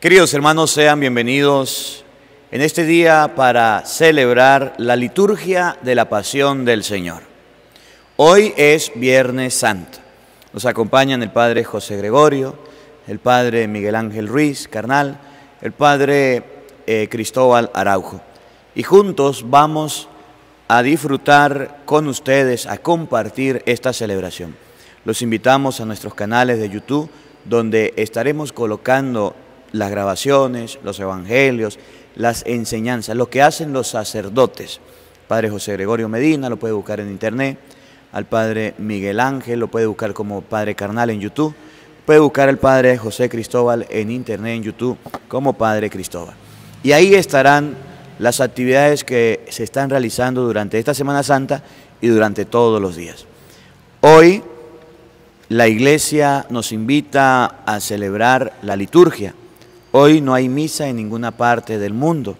Queridos hermanos, sean bienvenidos en este día para celebrar la liturgia de la pasión del Señor. Hoy es Viernes Santo. Nos acompañan el Padre José Gregorio, el Padre Miguel Ángel Ruiz, carnal, el Padre eh, Cristóbal Araujo. Y juntos vamos a disfrutar con ustedes, a compartir esta celebración. Los invitamos a nuestros canales de YouTube, donde estaremos colocando las grabaciones, los evangelios, las enseñanzas, lo que hacen los sacerdotes. Padre José Gregorio Medina lo puede buscar en internet, al Padre Miguel Ángel lo puede buscar como Padre Carnal en YouTube, puede buscar al Padre José Cristóbal en internet, en YouTube, como Padre Cristóbal. Y ahí estarán las actividades que se están realizando durante esta Semana Santa y durante todos los días. Hoy la iglesia nos invita a celebrar la liturgia. Hoy no hay misa en ninguna parte del mundo.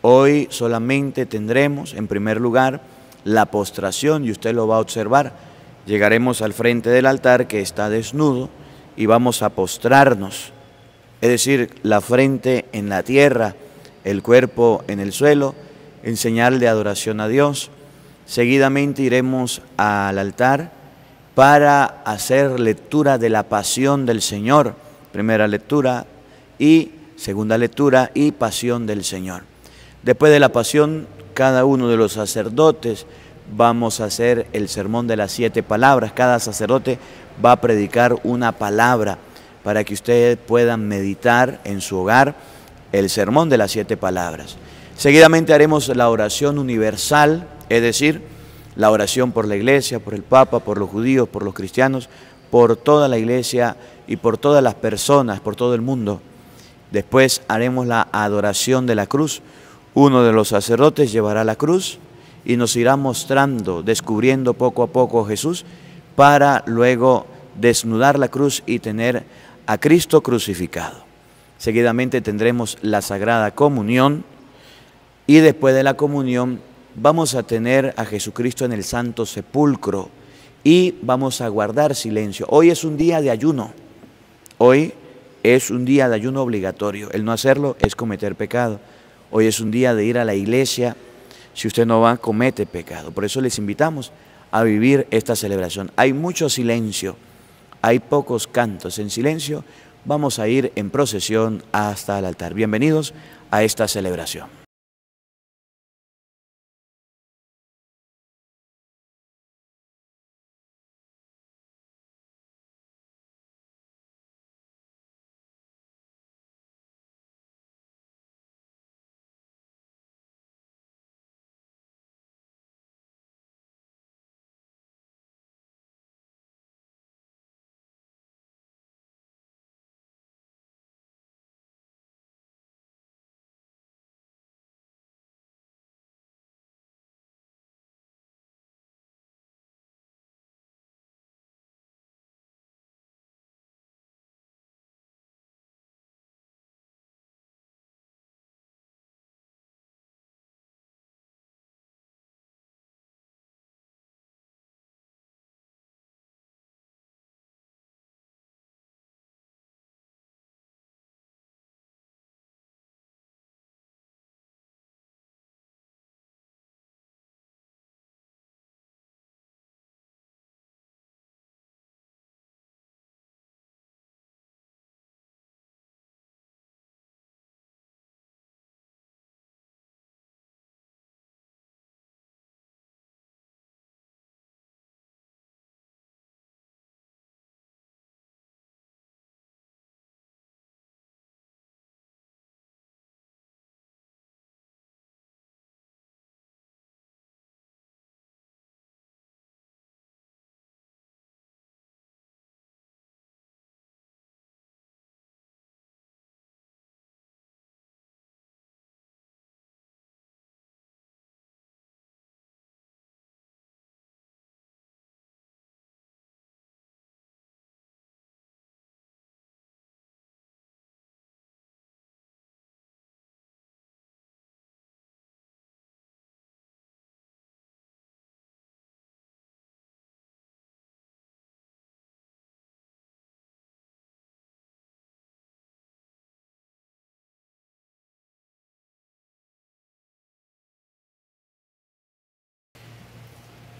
Hoy solamente tendremos, en primer lugar, la postración, y usted lo va a observar. Llegaremos al frente del altar que está desnudo y vamos a postrarnos, es decir, la frente en la tierra, el cuerpo en el suelo, en señal de adoración a Dios. Seguidamente iremos al altar para hacer lectura de la pasión del Señor. Primera lectura, y segunda lectura y pasión del Señor. Después de la pasión, cada uno de los sacerdotes vamos a hacer el sermón de las siete palabras. Cada sacerdote va a predicar una palabra para que ustedes puedan meditar en su hogar el sermón de las siete palabras. Seguidamente haremos la oración universal, es decir, la oración por la iglesia, por el Papa, por los judíos, por los cristianos, por toda la iglesia y por todas las personas, por todo el mundo. Después haremos la adoración de la cruz. Uno de los sacerdotes llevará la cruz y nos irá mostrando, descubriendo poco a poco Jesús, para luego desnudar la cruz y tener a Cristo crucificado. Seguidamente tendremos la Sagrada Comunión y después de la comunión vamos a tener a Jesucristo en el Santo Sepulcro y vamos a guardar silencio. Hoy es un día de ayuno. Hoy es un día de ayuno obligatorio. El no hacerlo es cometer pecado. Hoy es un día de ir a la iglesia. Si usted no va, comete pecado. Por eso les invitamos a vivir esta celebración. Hay mucho silencio, hay pocos cantos. En silencio vamos a ir en procesión hasta el altar. Bienvenidos a esta celebración.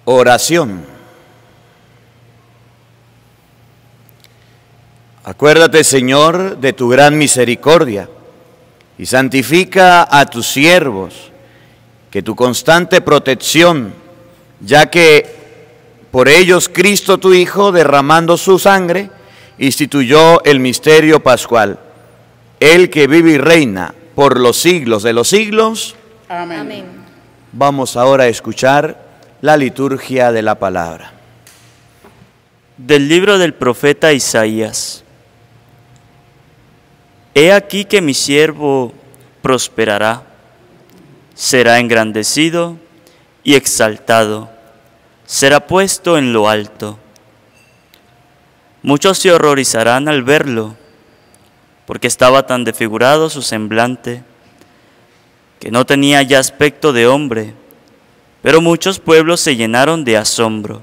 Oración. Acuérdate, Señor, de tu gran misericordia y santifica a tus siervos, que tu constante protección, ya que por ellos Cristo tu Hijo, derramando su sangre, instituyó el misterio pascual, el que vive y reina por los siglos de los siglos. Amén. Vamos ahora a escuchar la liturgia de la palabra. Del libro del profeta Isaías. He aquí que mi siervo prosperará, será engrandecido y exaltado, será puesto en lo alto. Muchos se horrorizarán al verlo, porque estaba tan desfigurado su semblante, que no tenía ya aspecto de hombre, pero muchos pueblos se llenaron de asombro.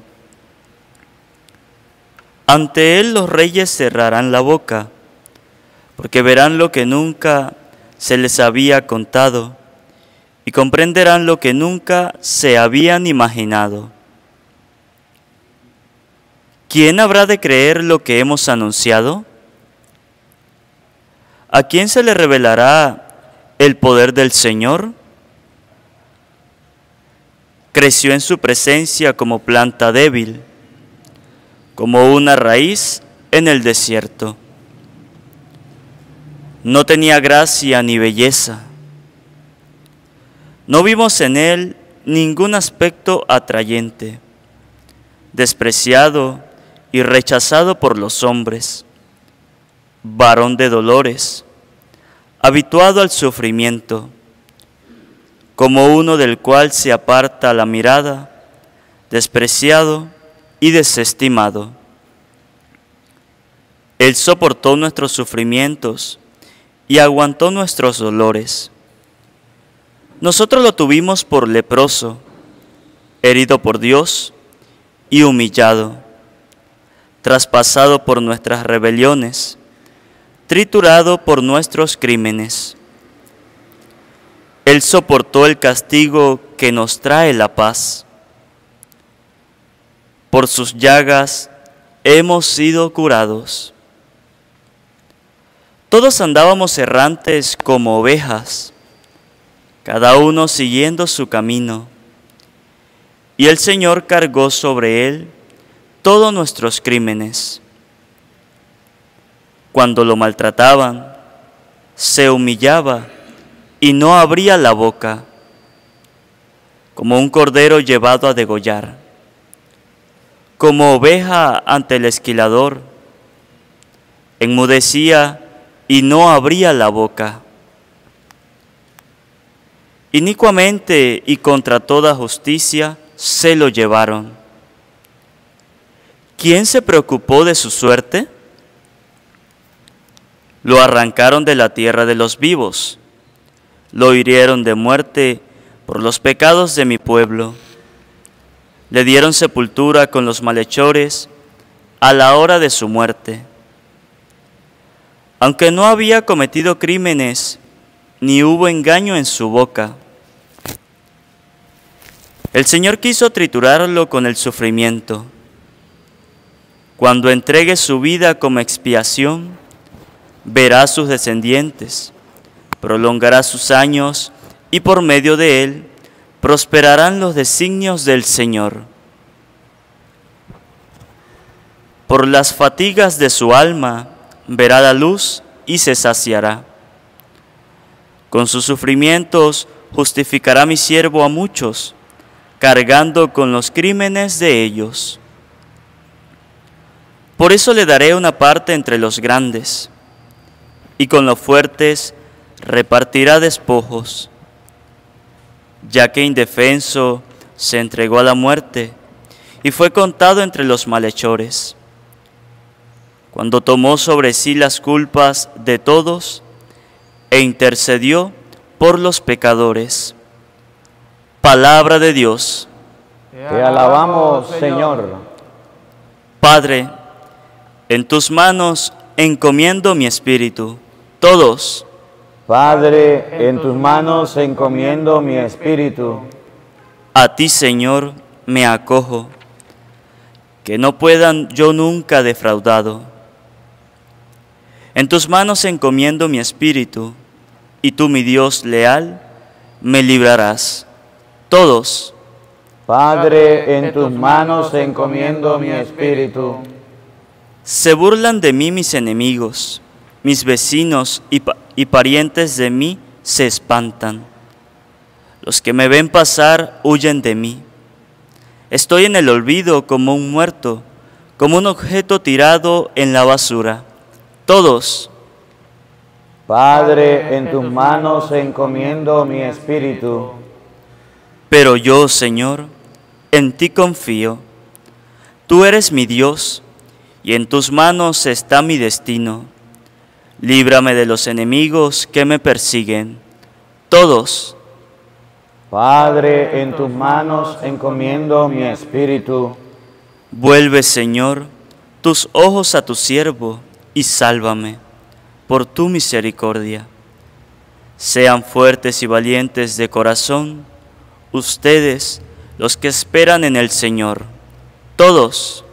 Ante él los reyes cerrarán la boca, porque verán lo que nunca se les había contado y comprenderán lo que nunca se habían imaginado. ¿Quién habrá de creer lo que hemos anunciado? ¿A quién se le revelará el poder del Señor? Creció en su presencia como planta débil, como una raíz en el desierto no tenía gracia ni belleza. No vimos en él ningún aspecto atrayente, despreciado y rechazado por los hombres, varón de dolores, habituado al sufrimiento, como uno del cual se aparta la mirada, despreciado y desestimado. Él soportó nuestros sufrimientos y aguantó nuestros dolores. Nosotros lo tuvimos por leproso, herido por Dios y humillado, traspasado por nuestras rebeliones, triturado por nuestros crímenes. Él soportó el castigo que nos trae la paz. Por sus llagas hemos sido curados. Todos andábamos errantes como ovejas, cada uno siguiendo su camino, y el Señor cargó sobre él todos nuestros crímenes. Cuando lo maltrataban, se humillaba y no abría la boca, como un cordero llevado a degollar, como oveja ante el esquilador, enmudecía y no abría la boca. Inicuamente y contra toda justicia se lo llevaron. ¿Quién se preocupó de su suerte? Lo arrancaron de la tierra de los vivos, lo hirieron de muerte por los pecados de mi pueblo. Le dieron sepultura con los malhechores a la hora de su muerte aunque no había cometido crímenes, ni hubo engaño en su boca. El Señor quiso triturarlo con el sufrimiento. Cuando entregue su vida como expiación, verá a sus descendientes, prolongará sus años y por medio de él prosperarán los designios del Señor. Por las fatigas de su alma, verá la luz y se saciará. Con sus sufrimientos justificará mi siervo a muchos, cargando con los crímenes de ellos. Por eso le daré una parte entre los grandes, y con los fuertes repartirá despojos, ya que indefenso se entregó a la muerte y fue contado entre los malhechores cuando tomó sobre sí las culpas de todos e intercedió por los pecadores. Palabra de Dios. Te alabamos, Señor. Padre, en tus manos encomiendo mi espíritu. Todos. Padre, en tus manos encomiendo mi espíritu. A ti, Señor, me acojo, que no puedan yo nunca defraudado. En tus manos encomiendo mi espíritu, y tú, mi Dios leal, me librarás. Todos. Padre, en tus manos encomiendo mi espíritu. Se burlan de mí mis enemigos, mis vecinos y, pa- y parientes de mí se espantan. Los que me ven pasar huyen de mí. Estoy en el olvido como un muerto, como un objeto tirado en la basura. Todos, Padre, en tus manos encomiendo mi espíritu. pero yo, Señor, en ti confío. Tú eres mi Dios, y en tus manos está mi destino. Líbrame de los enemigos que me persiguen. Todos, Padre, en tus manos encomiendo mi espíritu. Vuelve, Señor, tus ojos a tu siervo y sálvame por tu misericordia. Sean fuertes y valientes de corazón ustedes los que esperan en el Señor. Todos,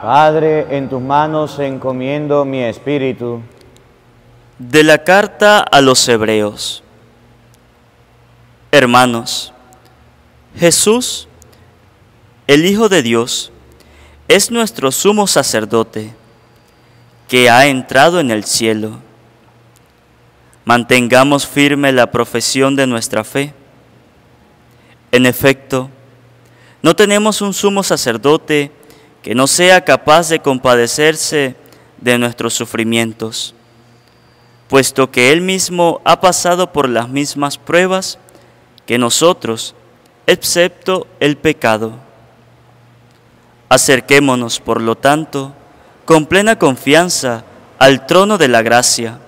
Padre, en tus manos encomiendo mi espíritu. de la carta a los Hebreos. Hermanos, Jesús, el Hijo de Dios, es nuestro sumo sacerdote que ha entrado en el cielo. Mantengamos firme la profesión de nuestra fe. En efecto, no tenemos un sumo sacerdote que no sea capaz de compadecerse de nuestros sufrimientos, puesto que Él mismo ha pasado por las mismas pruebas que nosotros, excepto el pecado. Acerquémonos, por lo tanto, con plena confianza al trono de la gracia,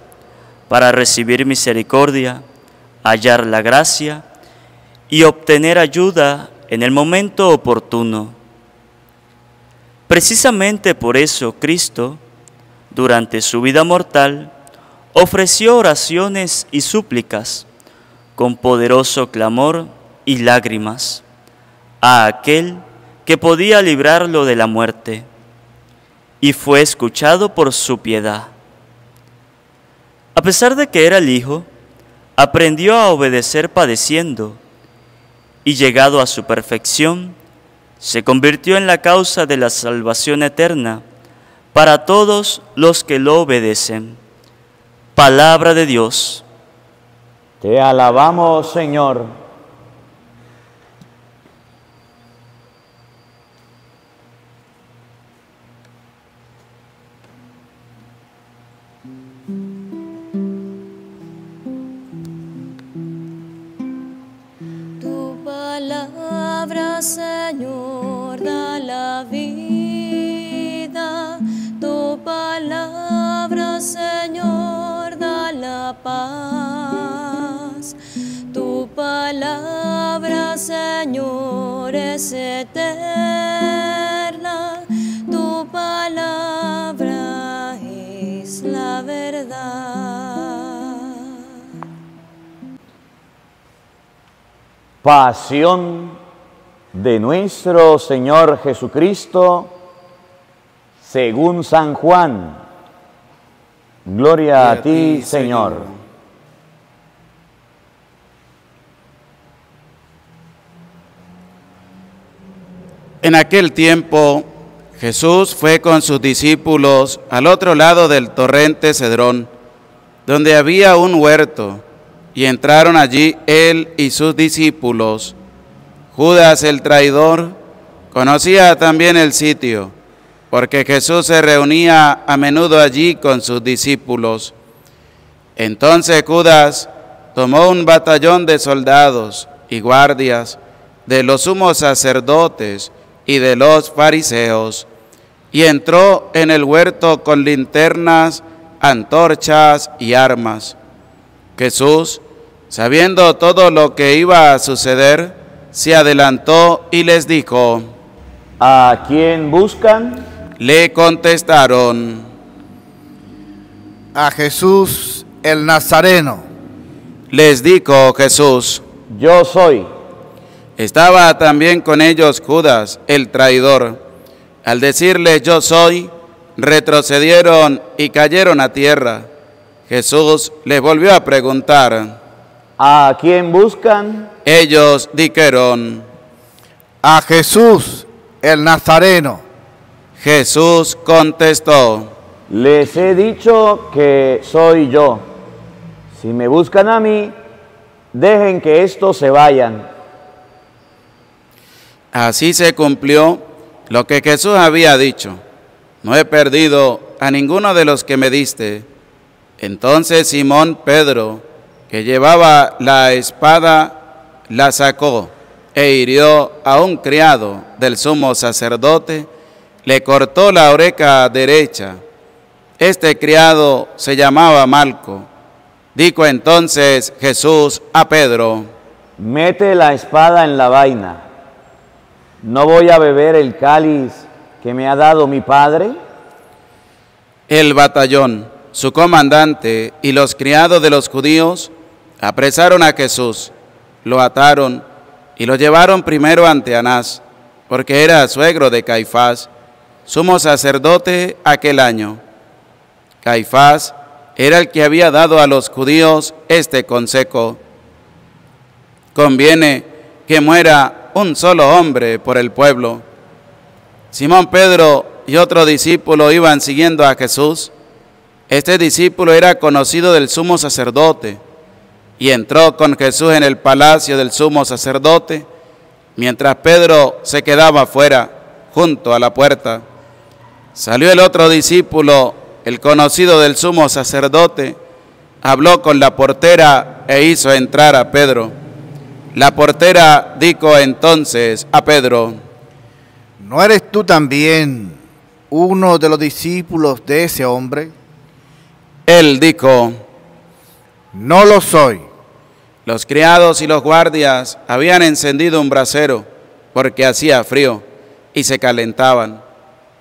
para recibir misericordia, hallar la gracia y obtener ayuda en el momento oportuno. Precisamente por eso Cristo, durante su vida mortal, ofreció oraciones y súplicas con poderoso clamor y lágrimas a aquel que podía librarlo de la muerte, y fue escuchado por su piedad. A pesar de que era el Hijo, aprendió a obedecer padeciendo, y llegado a su perfección, se convirtió en la causa de la salvación eterna para todos los que lo obedecen. Palabra de Dios. Te alabamos, Señor. Tu palabra, Señor, da la vida. Tu palabra, Señor, da la paz. Tu palabra, Señor, es eterna. Tu palabra es la verdad. Pasión de nuestro Señor Jesucristo según San Juan. Gloria a ti, Señor. En aquel tiempo Jesús fue con sus discípulos al otro lado del torrente Cedrón, donde había un huerto, y entraron allí él y sus discípulos. Judas el traidor conocía también el sitio, porque Jesús se reunía a menudo allí con sus discípulos. Entonces Judas tomó un batallón de soldados y guardias de los sumos sacerdotes y de los fariseos, y entró en el huerto con linternas, antorchas y armas. Jesús, sabiendo todo lo que iba a suceder, se adelantó y les dijo, ¿A quién buscan? le contestaron, a Jesús el Nazareno. les dijo Jesús. Yo soy. Estaba también con ellos Judas, el traidor. Al decirle yo soy, retrocedieron y cayeron a tierra. Jesús les volvió a preguntar. ¿A quién buscan? Ellos dijeron, a Jesús el Nazareno. Jesús contestó, Les he dicho que soy yo. Si me buscan a mí, dejen que estos se vayan. así se cumplió lo que Jesús había dicho. No he perdido a ninguno de los que me diste. Entonces Simón Pedro, que llevaba la espada, la sacó e hirió a un criado del sumo sacerdote, le cortó la oreja derecha. Este criado se llamaba Malco. Dijo entonces Jesús a Pedro, Mete la espada en la vaina. ¿No voy a beber el cáliz que me ha dado mi padre? el batallón, su comandante y los criados de los judíos apresaron a Jesús, lo ataron y lo llevaron primero ante Anás, porque era suegro de Caifás, sumo sacerdote aquel año. Caifás era el que había dado a los judíos este consejo. Conviene que muera un solo hombre por el pueblo. Simón Pedro y otro discípulo iban siguiendo a Jesús. Este discípulo era conocido del sumo sacerdote y entró con Jesús en el palacio del sumo sacerdote, mientras Pedro se quedaba fuera, junto a la puerta. Salió el otro discípulo, el conocido del sumo sacerdote, habló con la portera e hizo entrar a Pedro. La portera dijo entonces a Pedro, ¿No eres tú también uno de los discípulos de ese hombre? él dijo, No lo soy. Los criados y los guardias habían encendido un brasero porque hacía frío y se calentaban.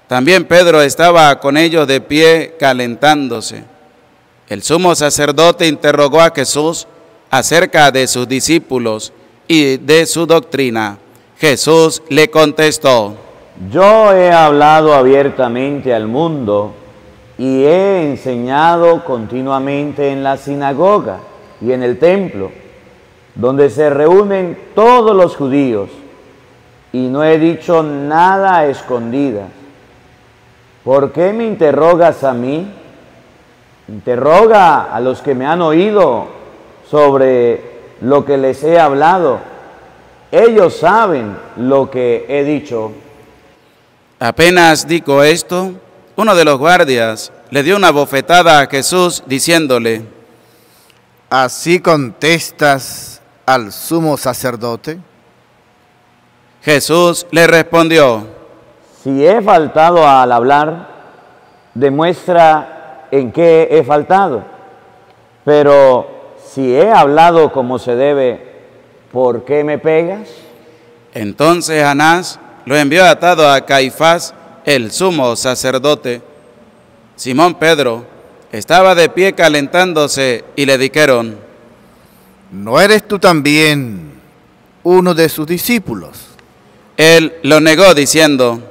También Pedro estaba con ellos de pie calentándose. El sumo sacerdote interrogó a Jesús acerca de sus discípulos y de su doctrina. Jesús le contestó, Yo he hablado abiertamente al mundo y he enseñado continuamente en la sinagoga y en el templo, donde se reúnen todos los judíos, y no he dicho nada a escondidas. ¿Por qué me interrogas a mí? Interroga a los que me han oído sobre lo que les he hablado. Ellos saben lo que he dicho. Apenas dijo esto, uno de los guardias le dio una bofetada a Jesús diciéndole, ¿Así contestas al sumo sacerdote? Jesús le respondió, Si he faltado al hablar, demuestra en qué he faltado. Pero si he hablado como se debe, ¿por qué me pegas? Entonces Anás lo envió atado a Caifás, el sumo sacerdote. Simón Pedro estaba de pie calentándose y le dijeron, ¿No eres tú también uno de sus discípulos? él lo negó diciendo,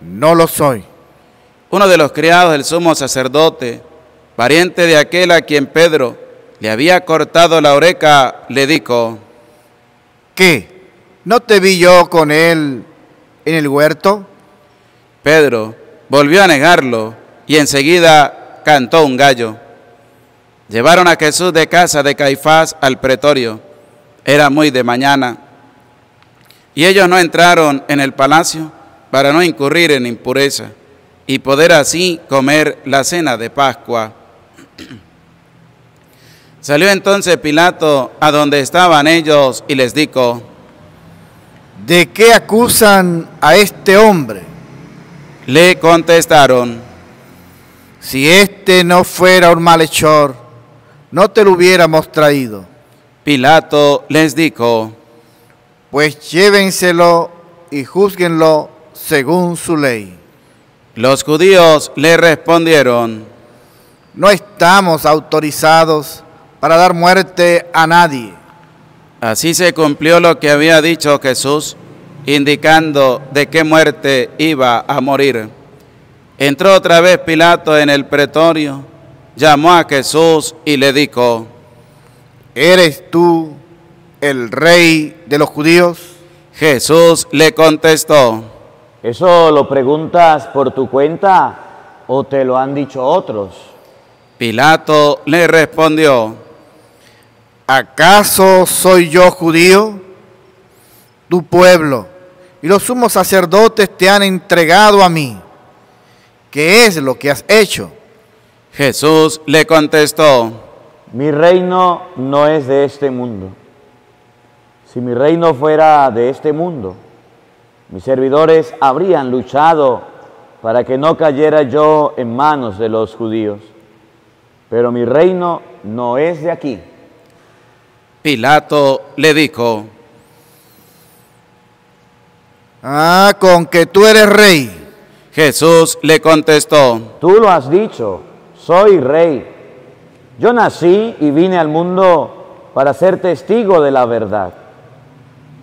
No lo soy. uno de los criados del sumo sacerdote, pariente de aquel a quien Pedro le había cortado la oreja, le dijo, ¿Qué? ¿No te vi yo con él en el huerto? Pedro volvió a negarlo y enseguida cantó un gallo. Llevaron a Jesús de casa de Caifás al pretorio. Era muy de mañana. Y ellos no entraron en el palacio para no incurrir en impureza y poder así comer la cena de Pascua. Salió entonces Pilato a donde estaban ellos y les dijo, ¿De qué acusan a este hombre? le contestaron, Si este no fuera un malhechor, no te lo hubiéramos traído. Pilato les dijo, Pues llévenselo y juzguenlo según su ley. los judíos le respondieron, No estamos autorizados para dar muerte a nadie. Así se cumplió lo que había dicho Jesús, indicando de qué muerte iba a morir. Entró otra vez Pilato en el pretorio, llamó a Jesús y le dijo, ¿eres tú el rey de los judíos? Jesús le contestó, ¿Eso lo preguntas por tu cuenta o te lo han dicho otros? Pilato le respondió, ¿acaso soy yo judío? Tu pueblo y los sumos sacerdotes te han entregado a mí. ¿Qué es lo que has hecho? Jesús le contestó, Mi reino no es de este mundo. Si mi reino fuera de este mundo, mis servidores habrían luchado para que no cayera yo en manos de los judíos. Pero mi reino no es de aquí. Pilato le dijo, Ah, con que tú eres rey. Jesús le contestó, Tú lo has dicho, soy rey. Yo nací y vine al mundo para ser testigo de la verdad.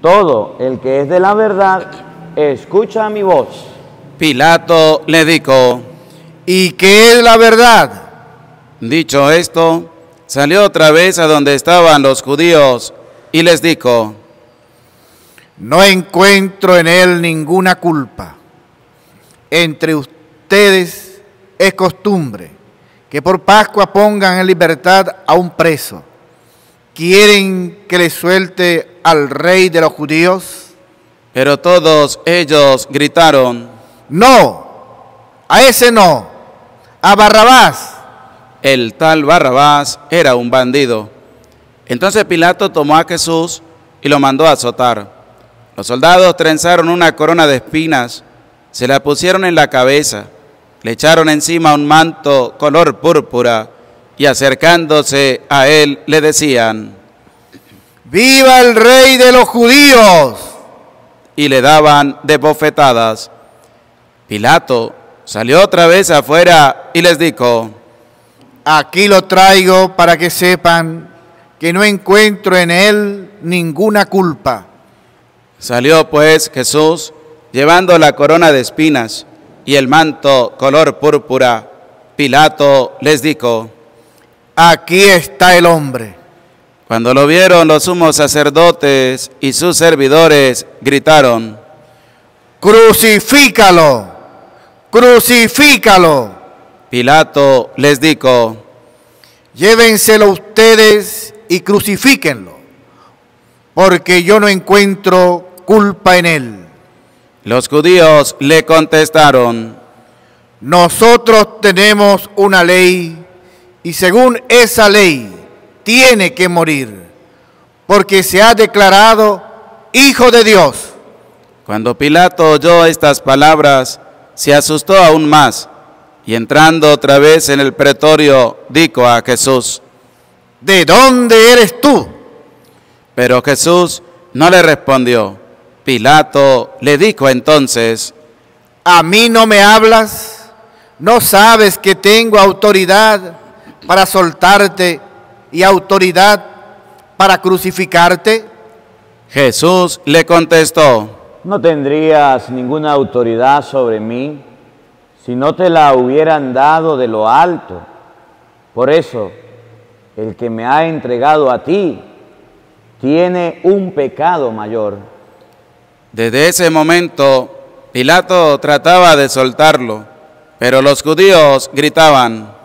Todo el que es de la verdad, escucha mi voz. Pilato le dijo, ¿Y qué es la verdad? Dicho esto, salió otra vez a donde estaban los judíos y les dijo, No encuentro en él ninguna culpa. Entre ustedes es costumbre que por Pascua pongan en libertad a un preso. ¿Quieren que le suelte al rey de los judíos? pero todos ellos gritaron, No, a ese no, a Barrabás. el tal Barrabás era un bandido. Entonces Pilato tomó a Jesús y lo mandó a azotar. Los soldados trenzaron una corona de espinas, se la pusieron en la cabeza, le echaron encima un manto color púrpura y acercándose a él le decían, ¡Viva el rey de los judíos! y le daban de bofetadas. Pilato salió otra vez afuera y les dijo, Aquí lo traigo para que sepan que no encuentro en él ninguna culpa. Salió pues Jesús llevando la corona de espinas y el manto color púrpura. Pilato les dijo, Aquí está el hombre. cuando lo vieron los sumos sacerdotes y sus servidores, gritaron, Crucifícalo, crucifícalo. Pilato les dijo, Llévenselo ustedes y crucifíquenlo, porque yo no encuentro culpa en él. Los judíos le contestaron, Nosotros tenemos una ley y según esa ley tiene que morir, porque se ha declarado Hijo de Dios. Cuando Pilato oyó estas palabras, se asustó aún más y entrando otra vez en el pretorio, dijo a Jesús, ¿De dónde eres tú? pero Jesús no le respondió. Pilato le dijo entonces, ¿A mí no me hablas? ¿No sabes que tengo autoridad para soltarte y autoridad para crucificarte? Jesús le contestó, No tendrías ninguna autoridad sobre mí si no te la hubieran dado de lo alto. Por eso, el que me ha entregado a ti tiene un pecado mayor. Desde ese momento, Pilato trataba de soltarlo, pero los judíos gritaban,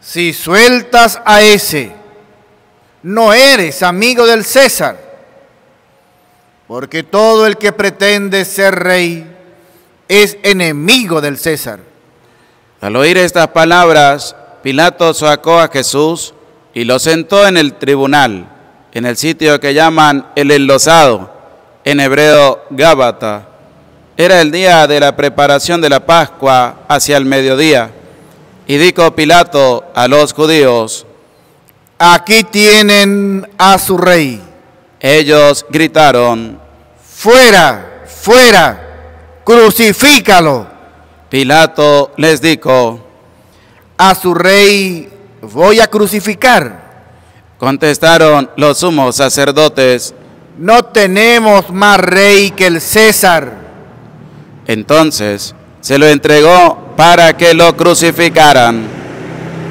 Si sueltas a ese, no eres amigo del César, porque todo el que pretende ser rey es enemigo del César. Al oír estas palabras, Pilato sacó a Jesús y lo sentó en el tribunal, en el sitio que llaman el enlosado, en hebreo Gábata. Era el día de la preparación de la Pascua hacia el mediodía. Y dijo Pilato a los judíos, Aquí tienen a su rey. ellos gritaron, Fuera, fuera, crucifícalo. Pilato les dijo, A su rey voy a crucificar. Contestaron los sumos sacerdotes. No tenemos más rey que el César. Entonces se lo entregó para que lo crucificaran.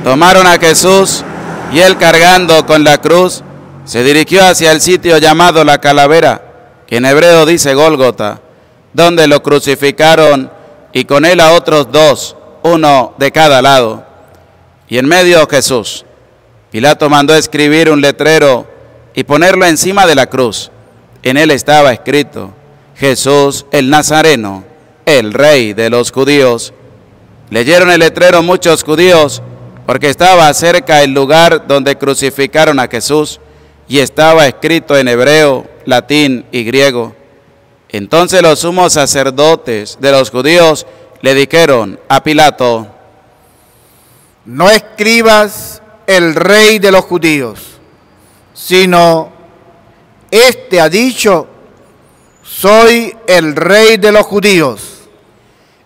Tomaron a Jesús y él cargando con la cruz se dirigió hacia el sitio llamado la calavera, que en hebreo dice Gólgota, donde lo crucificaron y con él a otros dos, uno de cada lado. Y en medio Jesús. Pilato mandó escribir un letrero y ponerlo encima de la cruz. En él estaba escrito, Jesús el Nazareno, el rey de los judíos. Leyeron el letrero muchos judíos porque estaba cerca el lugar donde crucificaron a Jesús y estaba escrito en hebreo, latín y griego. Entonces los sumos sacerdotes de los judíos le dijeron a Pilato, No escribas el rey de los judíos, sino este ha dicho, soy el rey de los judíos.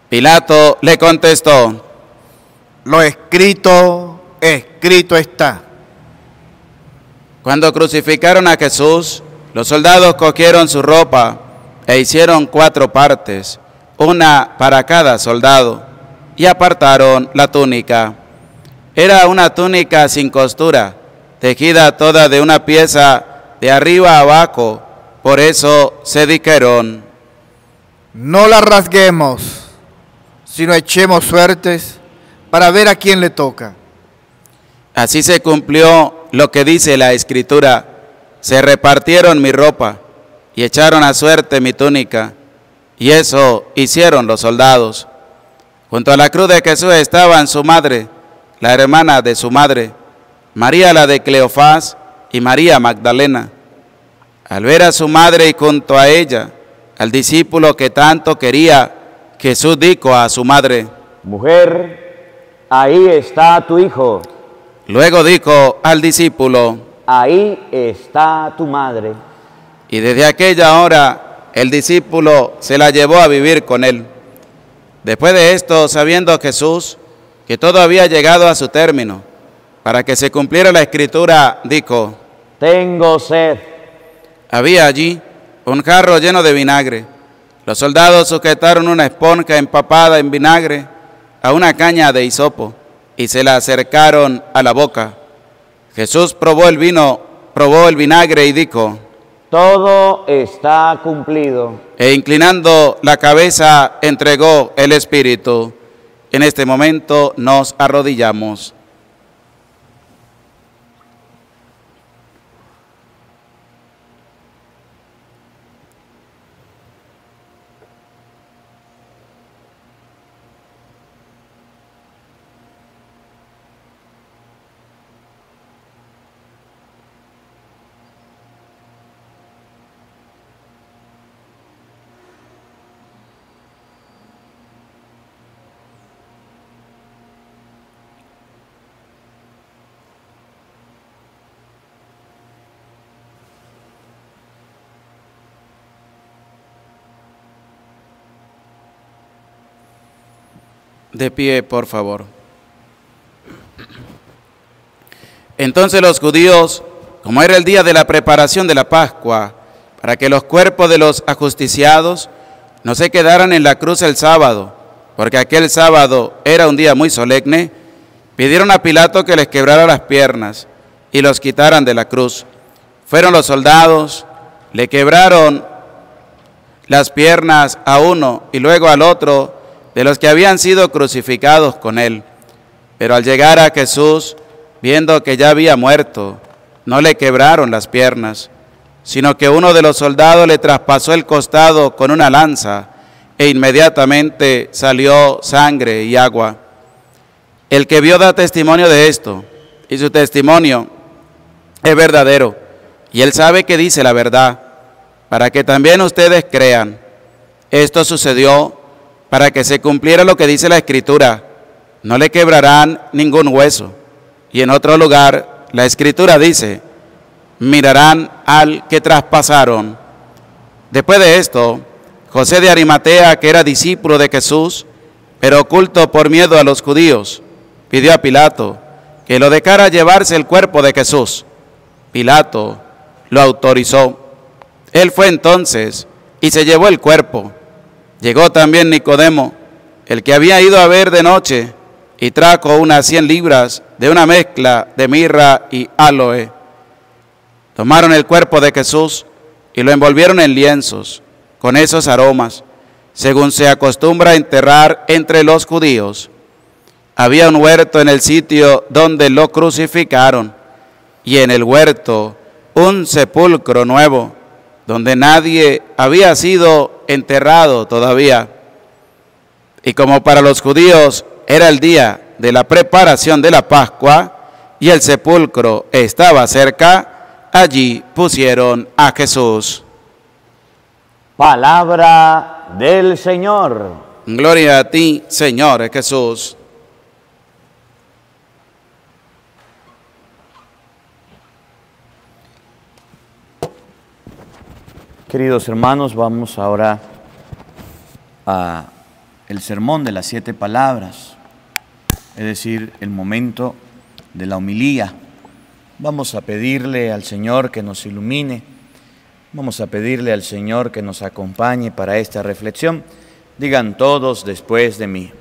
Pilato le contestó, Lo escrito, escrito está. Cuando crucificaron a Jesús, los soldados cogieron su ropa e hicieron cuatro partes, una para cada soldado, y apartaron la túnica. Era una túnica sin costura, tejida toda de una pieza de arriba a abajo, por eso se dijeron, No la rasguemos, sino echemos suertes para ver a quién le toca. Así se cumplió lo que dice la escritura, se repartieron mi ropa y echaron a suerte mi túnica, y eso hicieron los soldados. Junto a la cruz de Jesús estaban su madre, la hermana de su madre, María la de Cleofás y María Magdalena. Al ver a su madre y junto a ella, al discípulo que tanto quería, Jesús dijo a su madre, Mujer, ahí está tu hijo, luego dijo al discípulo, ahí está tu madre. Y desde aquella hora el discípulo se la llevó a vivir con él. Después de esto, sabiendo Jesús que todo había llegado a su término, para que se cumpliera la escritura, dijo, Tengo sed. Había allí un jarro lleno de vinagre. Los soldados sujetaron una esponja empapada en vinagre a una caña de hisopo y se la acercaron a la boca. Jesús probó el vino, probó el vinagre y dijo, Todo está cumplido. e inclinando la cabeza entregó el Espíritu. En este momento nos arrodillamos. De pie, por favor. Entonces los judíos, como era el día de la preparación de la Pascua, para que los cuerpos de los ajusticiados no se quedaran en la cruz el sábado, porque aquel sábado era un día muy solemne, pidieron a Pilato que les quebrara las piernas y los quitaran de la cruz. Fueron los soldados, le quebraron las piernas a uno y luego al otro de los que habían sido crucificados con él. Pero al llegar a Jesús, viendo que ya había muerto, no le quebraron las piernas, sino que uno de los soldados le traspasó el costado con una lanza e inmediatamente salió sangre y agua. El que vio da testimonio de esto, y su testimonio es verdadero, y él sabe que dice la verdad, para que también ustedes crean. Esto sucedió para que se cumpliera lo que dice la Escritura, no le quebrarán ningún hueso. Y en otro lugar, la Escritura dice, mirarán al que traspasaron. Después de esto, José de Arimatea, que era discípulo de Jesús, pero oculto por miedo a los judíos, pidió a Pilato que lo dejara llevarse el cuerpo de Jesús. Pilato lo autorizó. Él fue entonces y se llevó el cuerpo. Llegó también Nicodemo, el que había ido a ver de noche, y trajo unas cien libras de una mezcla de mirra y aloe. Tomaron el cuerpo de Jesús y lo envolvieron en lienzos con esos aromas, según se acostumbra enterrar entre los judíos. Había un huerto en el sitio donde lo crucificaron y en el huerto un sepulcro nuevo, donde nadie había sido enterrado todavía. Y como para los judíos era el día de la preparación de la Pascua y el sepulcro estaba cerca, allí pusieron a Jesús. Palabra del Señor. Gloria a ti, Señor Jesús. Queridos hermanos, vamos ahora a el sermón de las siete palabras, es decir, el momento de la homilía. Vamos a pedirle al Señor que nos ilumine, vamos a pedirle al Señor que nos acompañe para esta reflexión. Digan todos después de mí,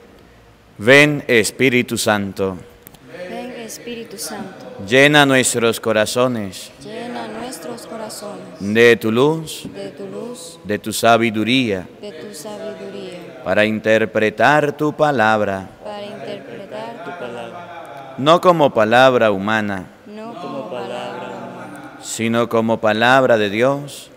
ven Espíritu Santo, Ven Espíritu Santo, llena nuestros corazones llena nuestros corazones de tu luz, de tu luz, de tu sabiduría, de tu sabiduría, para interpretar tu palabra, para interpretar tu palabra, no como palabra humana, no como palabra humana, sino como palabra de Dios,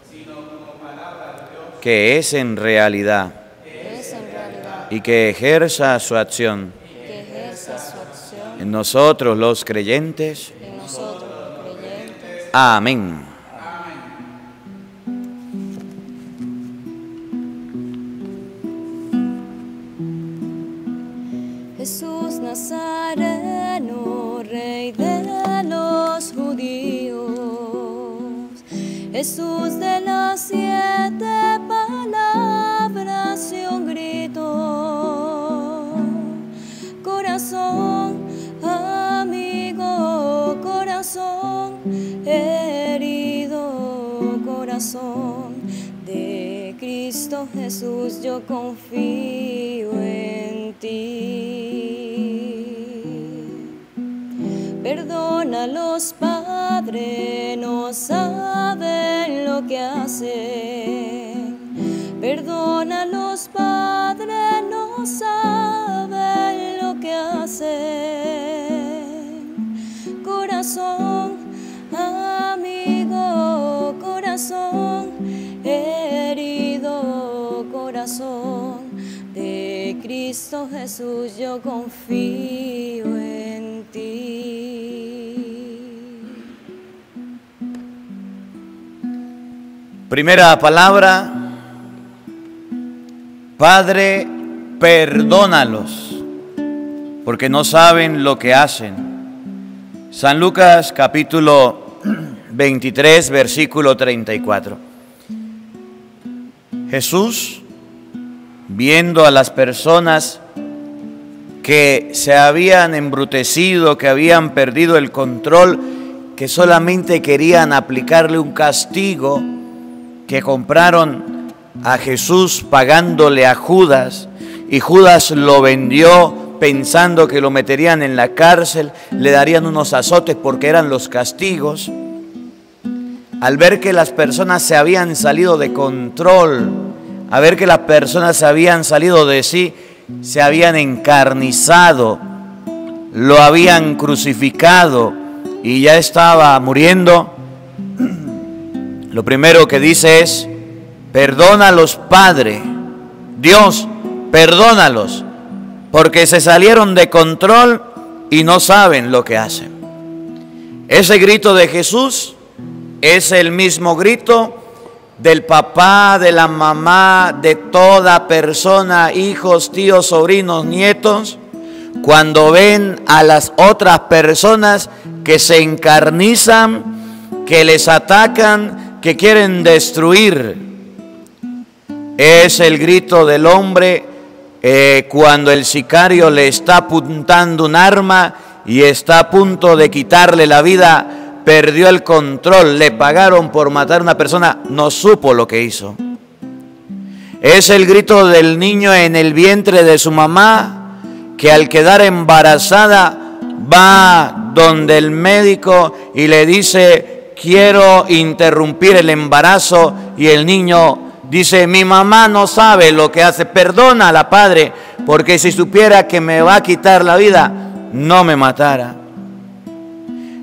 que es en realidad es en realidad y que ejerza su acción que ejerce su acción en nosotros los creyentes. en nosotros los creyentes. Amén. Judíos, Jesús de las siete palabras y un grito, corazón amigo, corazón herido, corazón de Cristo Jesús, yo confío en ti. Perdona los padres, no saben lo que hacen. Perdona los padres, no saben lo que hacen. Corazón amigo, corazón herido, corazón de Cristo Jesús, yo confío en ti. Primera palabra, Padre, perdónalos, porque no saben lo que hacen. San Lucas capítulo 23, versículo 34. Jesús, viendo a las personas que se habían embrutecido, que habían perdido el control, que solamente querían aplicarle un castigo, que compraron a Jesús pagándole a Judas y Judas lo vendió pensando que lo meterían en la cárcel, le darían unos azotes porque eran los castigos. Al ver que las personas se habían salido de control, a ver que las personas se habían salido de sí, se habían encarnizado, lo habían crucificado y ya estaba muriendo, lo primero que dice es, perdónalos, Padre. Dios, perdónalos, porque se salieron de control y no saben lo que hacen. Ese grito de Jesús es el mismo grito del papá, de la mamá, de toda persona, hijos, tíos, sobrinos, nietos, cuando ven a las otras personas que se encarnizan, que les atacan, que quieren destruir. Es el grito del hombre eh, cuando el sicario le está apuntando un arma y está a punto de quitarle la vida perdió el control, le pagaron por matar a una persona, no supo lo que hizo. Es el grito del niño en el vientre de su mamá que al quedar embarazada va donde el médico y le dice, quiero interrumpir el embarazo y el niño dice, mi mamá no sabe lo que hace, perdona a la padre, porque si supiera que me va a quitar la vida, no me matara.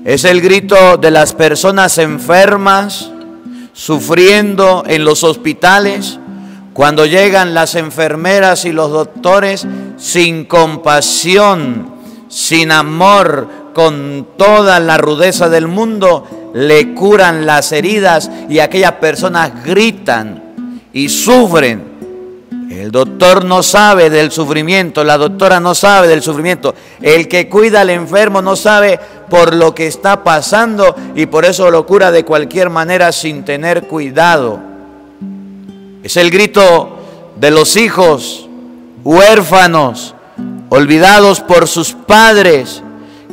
Es el grito de las personas enfermas, sufriendo en los hospitales, cuando llegan las enfermeras y los doctores sin compasión, sin amor, con toda la rudeza del mundo, le curan las heridas y aquellas personas gritan y sufren el doctor no sabe del sufrimiento, la doctora no sabe del sufrimiento. El que cuida al enfermo no sabe por lo que está pasando y por eso lo cura de cualquier manera sin tener cuidado. Es el grito de los hijos huérfanos, olvidados por sus padres,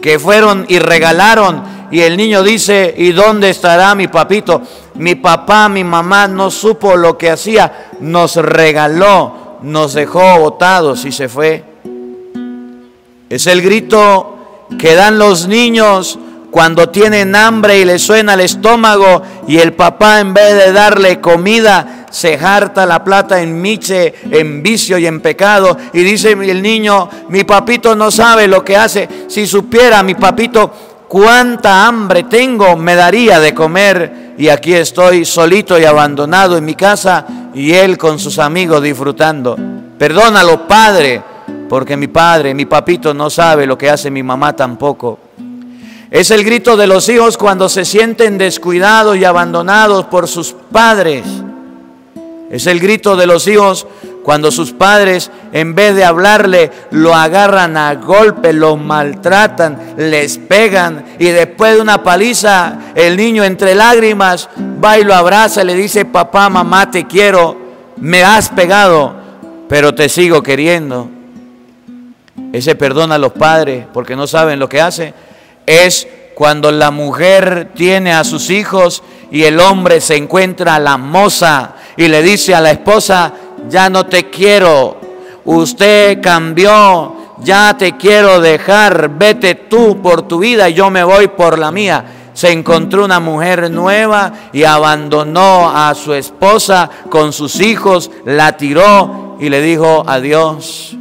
que fueron y regalaron. Y el niño dice, ¿y dónde estará mi papito? Mi papá, mi mamá no supo lo que hacía, nos regaló, nos dejó botados y se fue. Es el grito que dan los niños cuando tienen hambre y les suena el estómago y el papá en vez de darle comida se harta la plata en miche, en vicio y en pecado. Y dice el niño, mi papito no sabe lo que hace. Si supiera mi papito cuánta hambre tengo, me daría de comer. Y aquí estoy solito y abandonado en mi casa y él con sus amigos disfrutando. Perdónalo, Padre, porque mi padre, mi papito no sabe lo que hace mi mamá tampoco. Es el grito de los hijos cuando se sienten descuidados y abandonados por sus padres. Es el grito de los hijos cuando sus padres, en vez de hablarle, lo agarran a golpe, lo maltratan, les pegan y después de una paliza, el niño entre lágrimas va y lo abraza, le dice, papá, mamá, te quiero, me has pegado, pero te sigo queriendo. Ese perdona a los padres porque no saben lo que hace es cuando la mujer tiene a sus hijos y el hombre se encuentra a la moza y le dice a la esposa, ya no te quiero, usted cambió, ya te quiero dejar, vete tú por tu vida y yo me voy por la mía. Se encontró una mujer nueva y abandonó a su esposa con sus hijos, la tiró y le dijo adiós.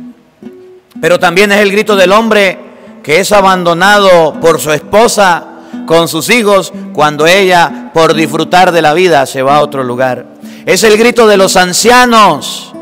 Pero también es el grito del hombre que es abandonado por su esposa con sus hijos cuando ella, por disfrutar de la vida, se va a otro lugar. Es el grito de los ancianos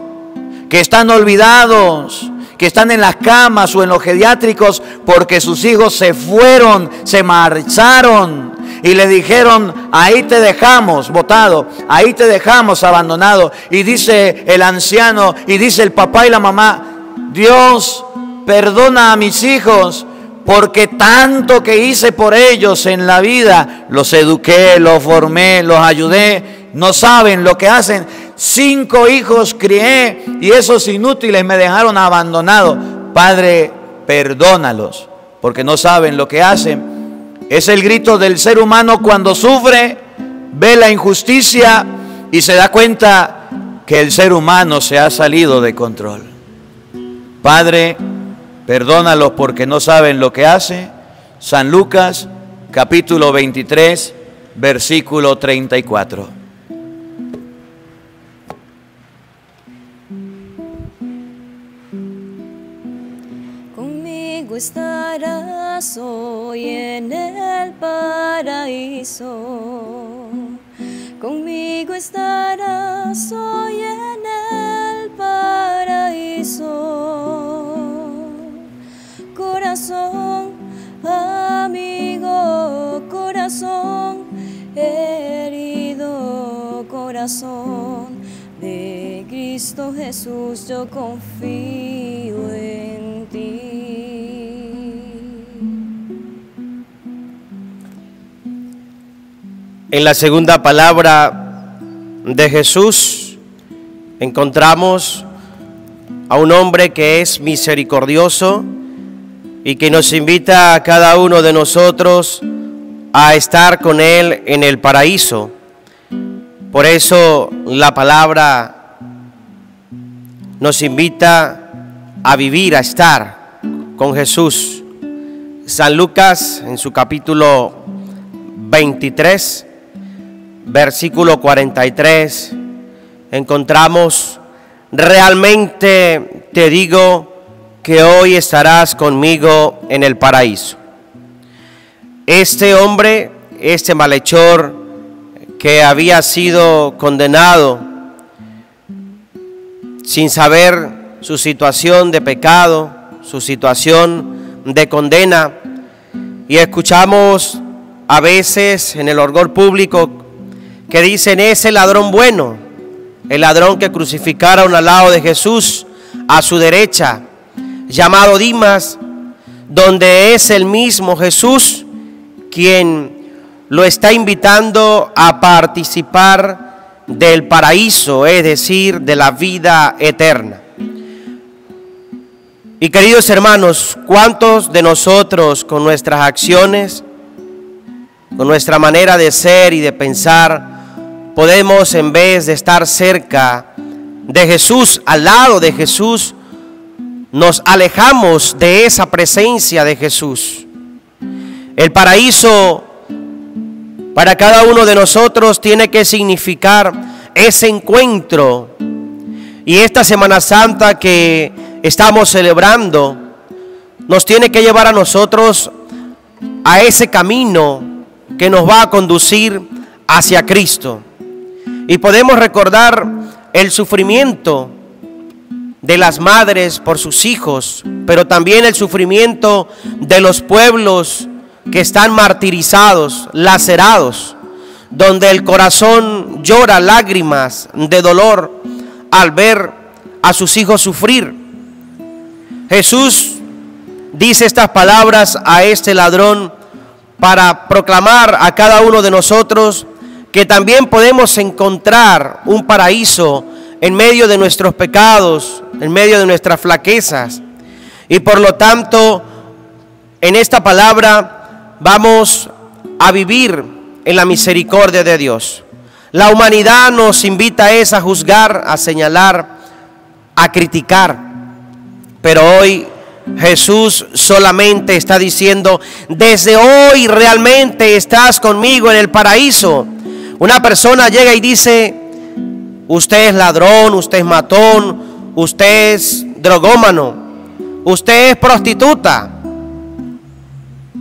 que están olvidados, que están en las camas o en los geriátricos porque sus hijos se fueron, se marcharon y le dijeron, ahí te dejamos botado, ahí te dejamos abandonado. Y dice el anciano y dice el papá y la mamá, Dios perdona a mis hijos porque tanto que hice por ellos en la vida, los eduqué, los formé, los ayudé, no saben lo que hacen. Cinco hijos crié y esos inútiles me dejaron abandonado. Padre, perdónalos, porque no saben lo que hacen. Es el grito del ser humano cuando sufre, ve la injusticia y se da cuenta que el ser humano se ha salido de control. Padre, perdónalos porque no saben lo que hace. San Lucas capítulo 23, versículo 34. Conmigo estarás hoy en el paraíso. Conmigo estarás hoy en el paraíso. Amigo, corazón, herido corazón de Cristo Jesús, yo confío en ti. En la segunda palabra de Jesús encontramos a un hombre que es misericordioso y que nos invita a cada uno de nosotros a estar con Él en el paraíso. Por eso la palabra nos invita a vivir, a estar con Jesús. San Lucas en su capítulo 23, versículo 43, encontramos, realmente te digo que hoy estarás conmigo en el paraíso. Este hombre, este malhechor que había sido condenado sin saber su situación de pecado, su situación de condena, y escuchamos a veces en el orgullo público que dicen ese ladrón bueno, el ladrón que crucificaron al lado de Jesús a su derecha, llamado Dimas, donde es el mismo Jesús quien lo está invitando a participar del paraíso, es decir, de la vida eterna. Y queridos hermanos, ¿cuántos de nosotros con nuestras acciones, con nuestra manera de ser y de pensar, podemos en vez de estar cerca de Jesús, al lado de Jesús, nos alejamos de esa presencia de Jesús. El paraíso para cada uno de nosotros tiene que significar ese encuentro. Y esta Semana Santa que estamos celebrando nos tiene que llevar a nosotros a ese camino que nos va a conducir hacia Cristo. Y podemos recordar el sufrimiento de las madres por sus hijos, pero también el sufrimiento de los pueblos que están martirizados, lacerados, donde el corazón llora lágrimas de dolor al ver a sus hijos sufrir. Jesús dice estas palabras a este ladrón para proclamar a cada uno de nosotros que también podemos encontrar un paraíso en medio de nuestros pecados, en medio de nuestras flaquezas. Y por lo tanto, en esta palabra vamos a vivir en la misericordia de Dios. La humanidad nos invita es a juzgar, a señalar, a criticar. Pero hoy Jesús solamente está diciendo, desde hoy realmente estás conmigo en el paraíso. Una persona llega y dice, Usted es ladrón, usted es matón, usted es drogómano, usted es prostituta.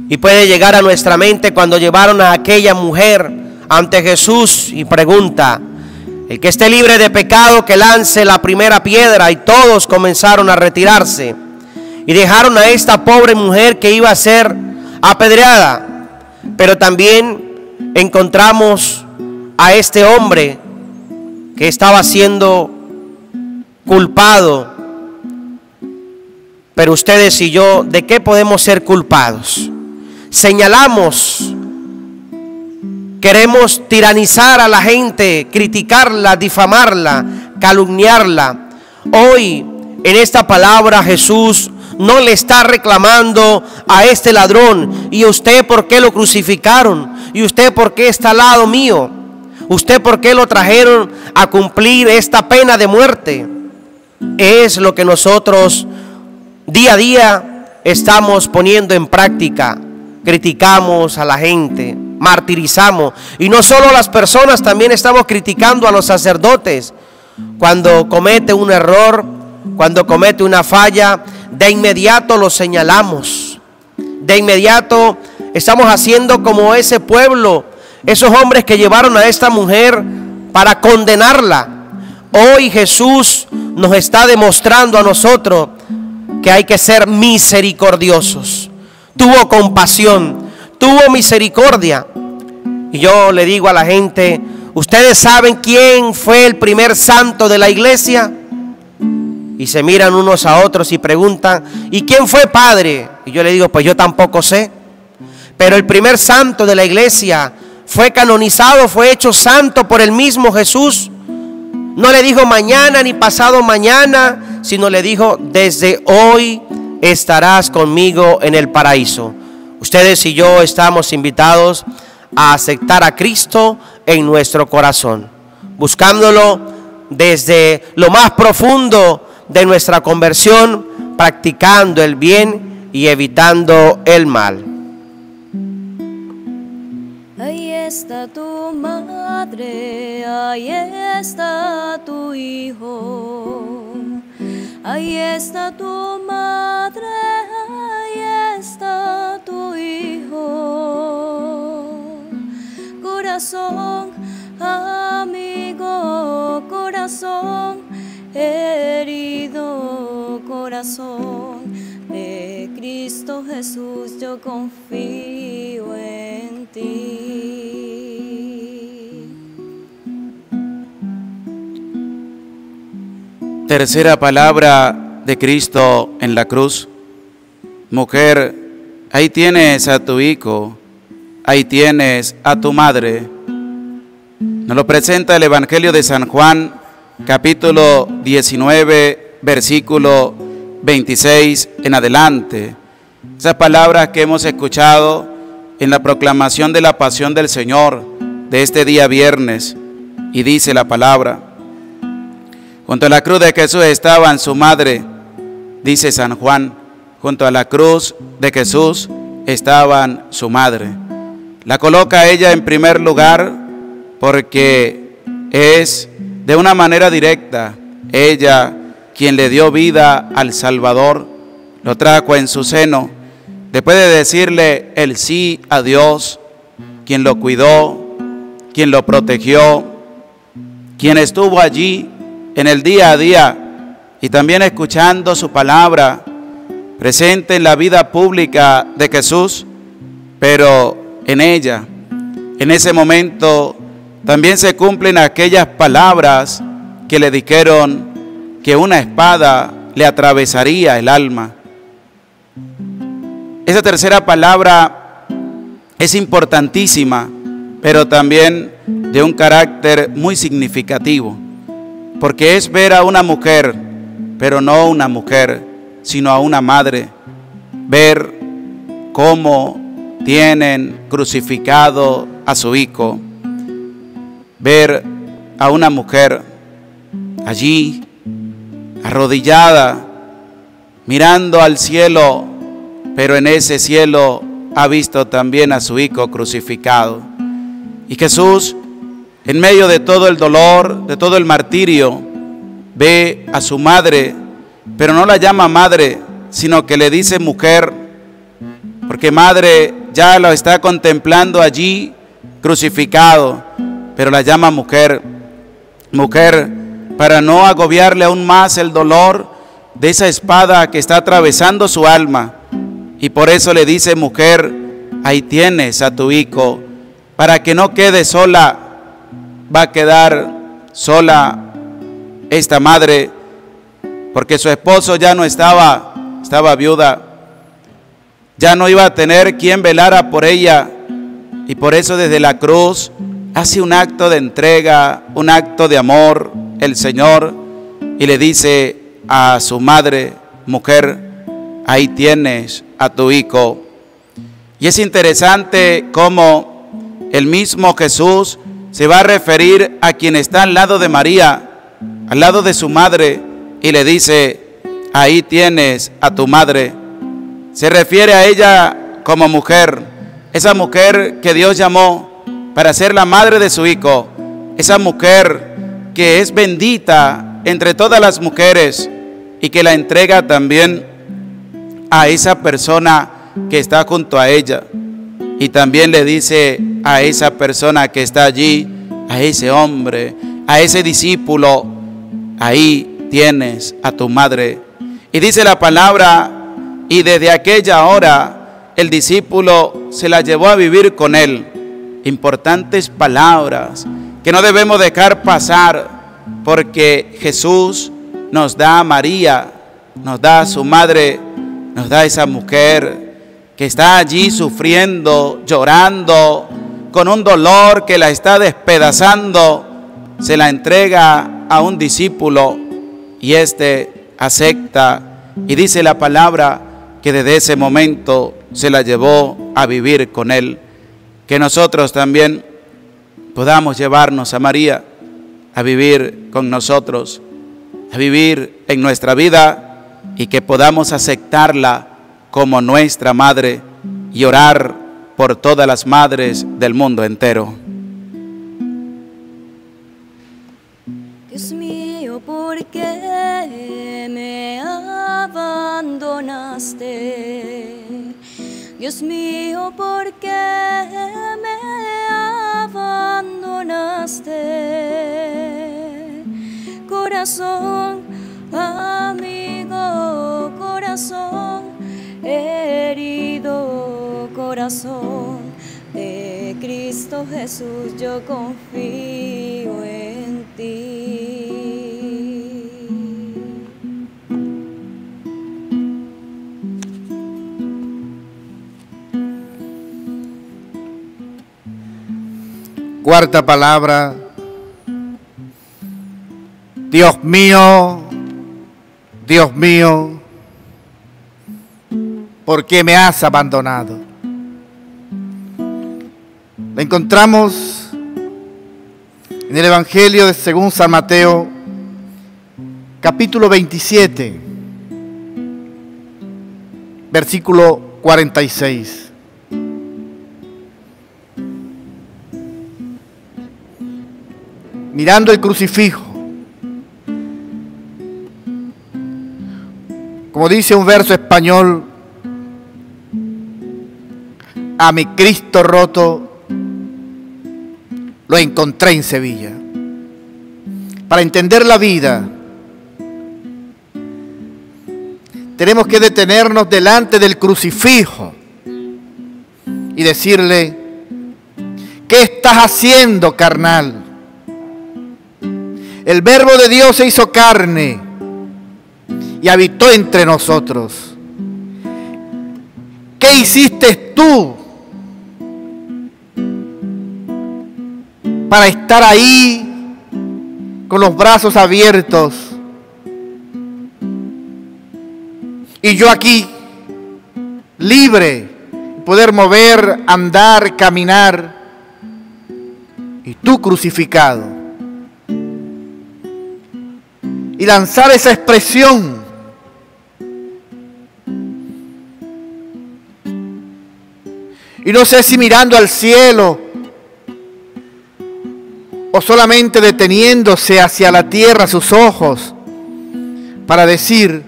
Y puede llegar a nuestra mente cuando llevaron a aquella mujer ante Jesús y pregunta, el que esté libre de pecado que lance la primera piedra y todos comenzaron a retirarse y dejaron a esta pobre mujer que iba a ser apedreada. Pero también encontramos a este hombre que estaba siendo culpado. Pero ustedes y yo, ¿de qué podemos ser culpados? Señalamos, queremos tiranizar a la gente, criticarla, difamarla, calumniarla. Hoy, en esta palabra, Jesús no le está reclamando a este ladrón. ¿Y usted por qué lo crucificaron? ¿Y usted por qué está al lado mío? ¿Usted por qué lo trajeron a cumplir esta pena de muerte? Es lo que nosotros día a día estamos poniendo en práctica. Criticamos a la gente, martirizamos. Y no solo a las personas, también estamos criticando a los sacerdotes. Cuando comete un error, cuando comete una falla, de inmediato lo señalamos. De inmediato estamos haciendo como ese pueblo esos hombres que llevaron a esta mujer para condenarla. Hoy Jesús nos está demostrando a nosotros que hay que ser misericordiosos. Tuvo compasión, tuvo misericordia. Y yo le digo a la gente, ¿ustedes saben quién fue el primer santo de la iglesia? Y se miran unos a otros y preguntan, ¿y quién fue padre? Y yo le digo, pues yo tampoco sé. Pero el primer santo de la iglesia fue canonizado, fue hecho santo por el mismo Jesús. No le dijo mañana ni pasado mañana, sino le dijo, desde hoy estarás conmigo en el paraíso. Ustedes y yo estamos invitados a aceptar a Cristo en nuestro corazón, buscándolo desde lo más profundo de nuestra conversión, practicando el bien y evitando el mal. Está tu madre, ahí está tu hijo. Ahí está tu madre, ahí está tu hijo. Corazón, amigo, corazón, herido corazón de Cristo Jesús, yo confío en ti. Tercera palabra de Cristo en la cruz. Mujer, ahí tienes a tu hijo, ahí tienes a tu madre. Nos lo presenta el Evangelio de San Juan, capítulo 19, versículo 26 en adelante. Esas palabras que hemos escuchado en la proclamación de la pasión del Señor de este día viernes. Y dice la palabra, Junto a la cruz de Jesús estaban su madre, dice San Juan. Junto a la cruz de Jesús estaban su madre. La coloca ella en primer lugar porque es de una manera directa ella quien le dio vida al Salvador, lo trajo en su seno. Después de decirle el sí a Dios, quien lo cuidó, quien lo protegió, quien estuvo allí en el día a día y también escuchando su palabra presente en la vida pública de Jesús, pero en ella, en ese momento, también se cumplen aquellas palabras que le dijeron que una espada le atravesaría el alma. Esa tercera palabra es importantísima, pero también de un carácter muy significativo porque es ver a una mujer, pero no una mujer, sino a una madre, ver cómo tienen crucificado a su hijo, ver a una mujer allí, arrodillada, mirando al cielo, pero en ese cielo ha visto también a su hijo crucificado. Y Jesús en medio de todo el dolor, de todo el martirio, ve a su madre, pero no la llama madre, sino que le dice mujer, porque madre ya lo está contemplando allí crucificado, pero la llama mujer, mujer, para no agobiarle aún más el dolor de esa espada que está atravesando su alma. Y por eso le dice mujer, ahí tienes a tu hijo, para que no quede sola va a quedar sola esta madre porque su esposo ya no estaba, estaba viuda, ya no iba a tener quien velara por ella. Y por eso desde la cruz hace un acto de entrega, un acto de amor el Señor y le dice a su madre, mujer, ahí tienes a tu hijo. Y es interesante cómo el mismo Jesús se va a referir a quien está al lado de María, al lado de su madre, y le dice, ahí tienes a tu madre. Se refiere a ella como mujer, esa mujer que Dios llamó para ser la madre de su hijo, esa mujer que es bendita entre todas las mujeres y que la entrega también a esa persona que está junto a ella. Y también le dice a esa persona que está allí, a ese hombre, a ese discípulo, ahí tienes a tu madre. Y dice la palabra, y desde aquella hora el discípulo se la llevó a vivir con él. Importantes palabras que no debemos dejar pasar porque Jesús nos da a María, nos da a su madre, nos da a esa mujer que está allí sufriendo, llorando, con un dolor que la está despedazando, se la entrega a un discípulo y éste acepta y dice la palabra que desde ese momento se la llevó a vivir con Él. Que nosotros también podamos llevarnos a María a vivir con nosotros, a vivir en nuestra vida y que podamos aceptarla como nuestra madre y orar por todas las madres del mundo entero. Dios mío, ¿por qué me abandonaste? Dios mío, ¿por qué me abandonaste? Corazón, amigo, corazón, herido, corazón de Cristo Jesús, yo confío en ti. Cuarta palabra. Dios mío, Dios mío, ¿por qué me has abandonado? La encontramos en el Evangelio de según San Mateo, capítulo 27, versículo 46. Mirando el crucifijo. Como dice un verso español, a mi Cristo roto lo encontré en Sevilla. Para entender la vida, tenemos que detenernos delante del crucifijo y decirle, ¿qué estás haciendo, carnal? El verbo de Dios se hizo carne y habitó entre nosotros. ¿Qué hiciste tú para estar ahí con los brazos abiertos? Y yo aquí, libre, poder mover, andar, caminar, y tú crucificado. Y lanzar esa expresión. Y no sé si mirando al cielo o solamente deteniéndose hacia la tierra sus ojos para decir,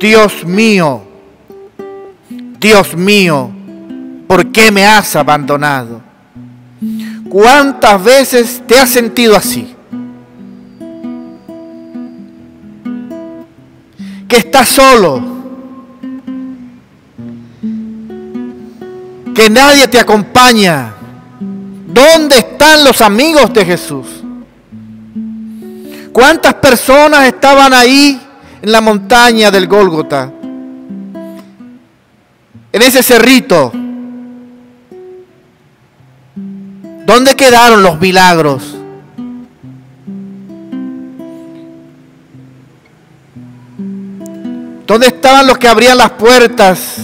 Dios mío, Dios mío, ¿por qué me has abandonado? ¿Cuántas veces te has sentido así? Que estás solo, que nadie te acompaña. ¿Dónde están los amigos de Jesús? ¿Cuántas personas estaban ahí en la montaña del Gólgota? En ese cerrito. ¿Dónde quedaron los milagros? ¿Dónde estaban los que abrían las puertas?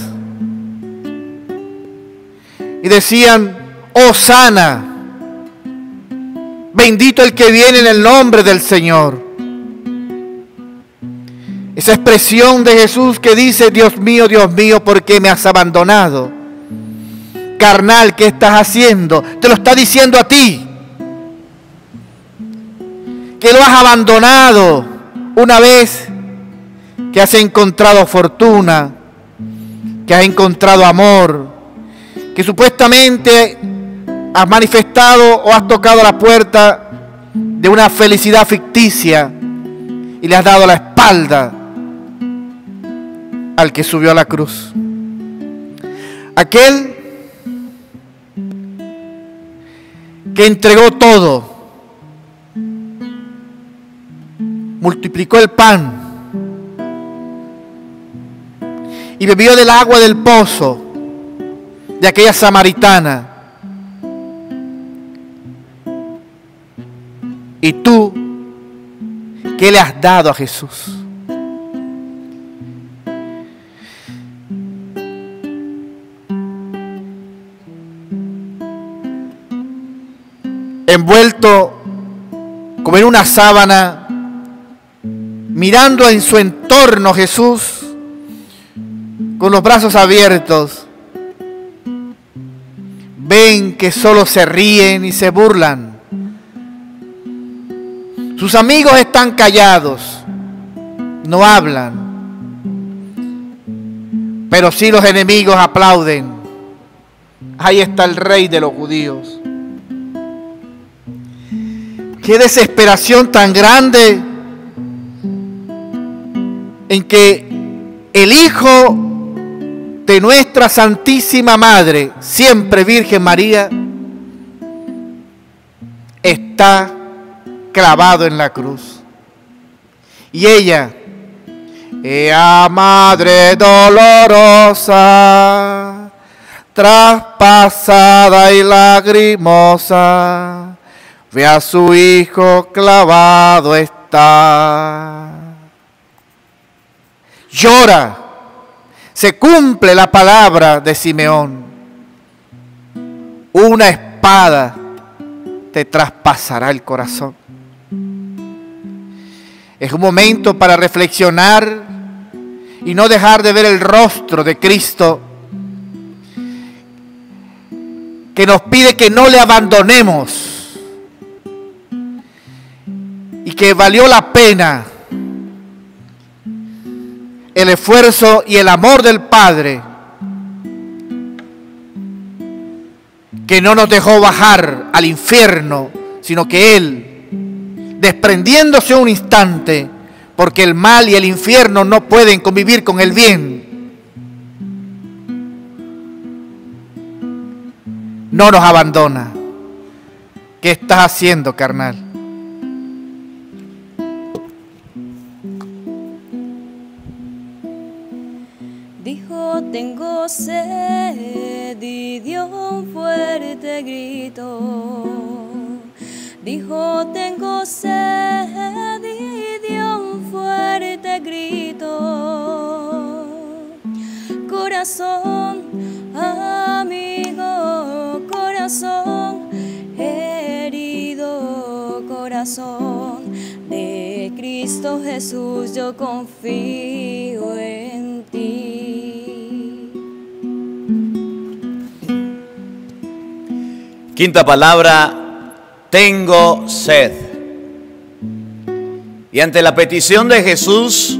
Y decían, oh sana, bendito el que viene en el nombre del Señor. Esa expresión de Jesús que dice, Dios mío, Dios mío, ¿por qué me has abandonado? Carnal, ¿qué estás haciendo? Te lo está diciendo a ti. Que lo has abandonado una vez que has encontrado fortuna, que has encontrado amor, que supuestamente has manifestado o has tocado la puerta de una felicidad ficticia y le has dado la espalda al que subió a la cruz. Aquel que entregó todo, multiplicó el pan, y bebió del agua del pozo de aquella samaritana. ¿Y tú qué le has dado a Jesús? Envuelto como en una sábana, mirando en su entorno Jesús, con los brazos abiertos, ven que solo se ríen y se burlan. Sus amigos están callados, no hablan, pero sí los enemigos aplauden. Ahí está el rey de los judíos. Qué desesperación tan grande en que el Hijo de nuestra Santísima Madre, siempre Virgen María, está clavado en la cruz. Y ella, ella Madre dolorosa, traspasada y lagrimosa, ve a su Hijo clavado está. Llora, se cumple la palabra de Simeón. Una espada te traspasará el corazón. Es un momento para reflexionar y no dejar de ver el rostro de Cristo que nos pide que no le abandonemos y que valió la pena el esfuerzo y el amor del Padre que no nos dejó bajar al infierno, sino que Él, desprendiéndose un instante, porque el mal y el infierno no pueden convivir con el bien, no nos abandona. ¿Qué estás haciendo, carnal? Tengo sed y dio un fuerte grito. Dijo, tengo sed y dio un fuerte grito. Corazón, amigo, corazón, herido corazón de Cristo Jesús, yo confío en ti. Quinta palabra, tengo sed. Y ante la petición de Jesús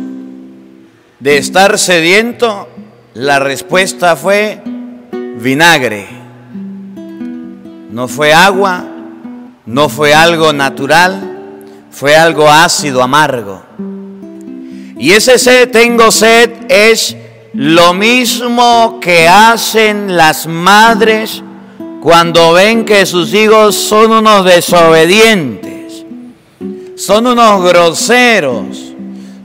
de estar sediento, la respuesta fue vinagre. No fue agua, no fue algo natural, fue algo ácido, amargo. Y ese sed, tengo sed, es lo mismo que hacen las madres cuando ven que sus hijos son unos desobedientes, son unos groseros,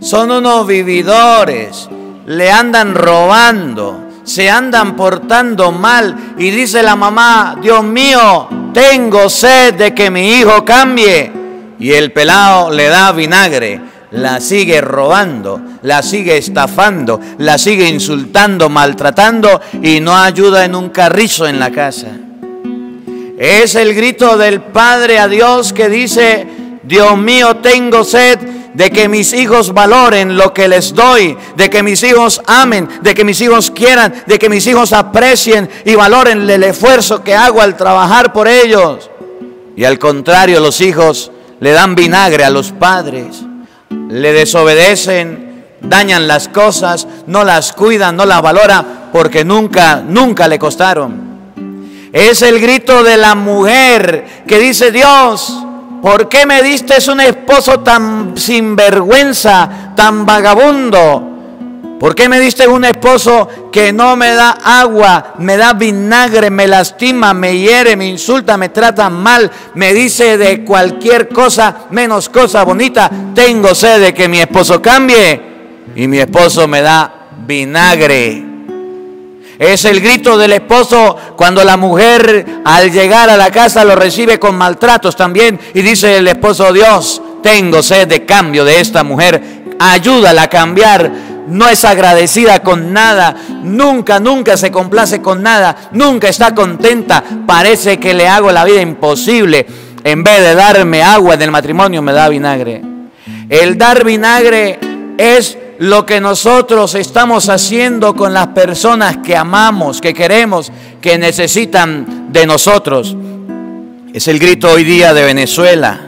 son unos vividores, le andan robando, se andan portando mal y dice la mamá, Dios mío, tengo sed de que mi hijo cambie. Y el pelado le da vinagre, la sigue robando, la sigue estafando, la sigue insultando, maltratando y no ayuda en un carrizo en la casa. Es el grito del Padre a Dios que dice, Dios mío, tengo sed de que mis hijos valoren lo que les doy, de que mis hijos amen, de que mis hijos quieran, de que mis hijos aprecien y valoren el esfuerzo que hago al trabajar por ellos. Y al contrario, los hijos le dan vinagre a los padres, le desobedecen, dañan las cosas, no las cuidan, no las valora, porque nunca, nunca le costaron. Es el grito de la mujer que dice, Dios, ¿por qué me diste un esposo tan sinvergüenza, tan vagabundo? ¿Por qué me diste un esposo que no me da agua, me da vinagre, me lastima, me hiere, me insulta, me trata mal, me dice de cualquier cosa menos cosa bonita? Tengo sed de que mi esposo cambie y mi esposo me da vinagre. Es el grito del esposo cuando la mujer al llegar a la casa lo recibe con maltratos también y dice el esposo, Dios, tengo sed de cambio de esta mujer, ayúdala a cambiar. No es agradecida con nada, nunca, nunca se complace con nada, nunca está contenta, parece que le hago la vida imposible. en vez de darme agua en el matrimonio, me da vinagre. El dar vinagre es lo que nosotros estamos haciendo con las personas que amamos, que queremos, que necesitan de nosotros. Es el grito hoy día de Venezuela,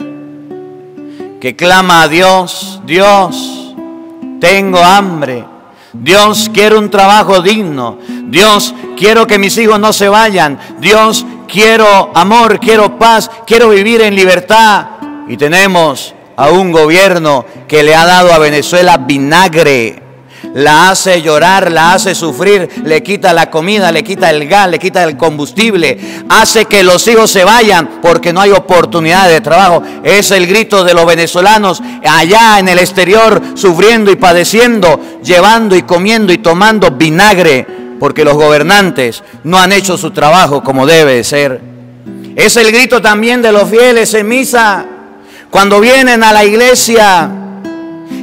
que clama a Dios, Dios, tengo hambre, Dios, quiero un trabajo digno, Dios, quiero que mis hijos no se vayan, Dios, quiero amor, quiero paz, quiero vivir en libertad. Y tenemos a un gobierno que le ha dado a Venezuela vinagre. La hace llorar, la hace sufrir, le quita la comida, le quita el gas, le quita el combustible, hace que los hijos se vayan porque no hay oportunidad de trabajo. Es el grito de los venezolanos allá en el exterior, sufriendo y padeciendo, llevando y comiendo y tomando vinagre, porque los gobernantes no han hecho su trabajo como debe ser. Es el grito también de los fieles en misa cuando vienen a la iglesia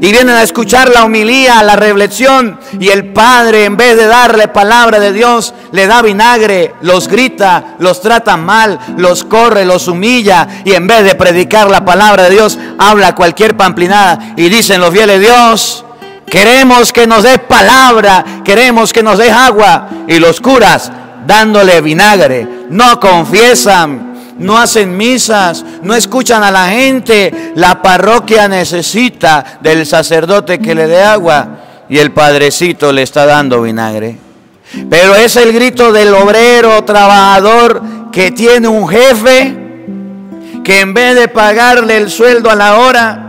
y vienen a escuchar la homilía, la reflexión, y el Padre en vez de darle palabra de Dios, le da vinagre, los grita, los trata mal, los corre, los humilla, y en vez de predicar la palabra de Dios, habla cualquier pamplinada y dicen los fieles, Dios, queremos que nos des palabra, queremos que nos des agua, y los curas dándole vinagre, no confiesan, no hacen misas, no escuchan a la gente. La parroquia necesita del sacerdote que le dé agua y el padrecito le está dando vinagre. Pero es el grito del obrero trabajador que tiene un jefe que en vez de pagarle el sueldo a la hora,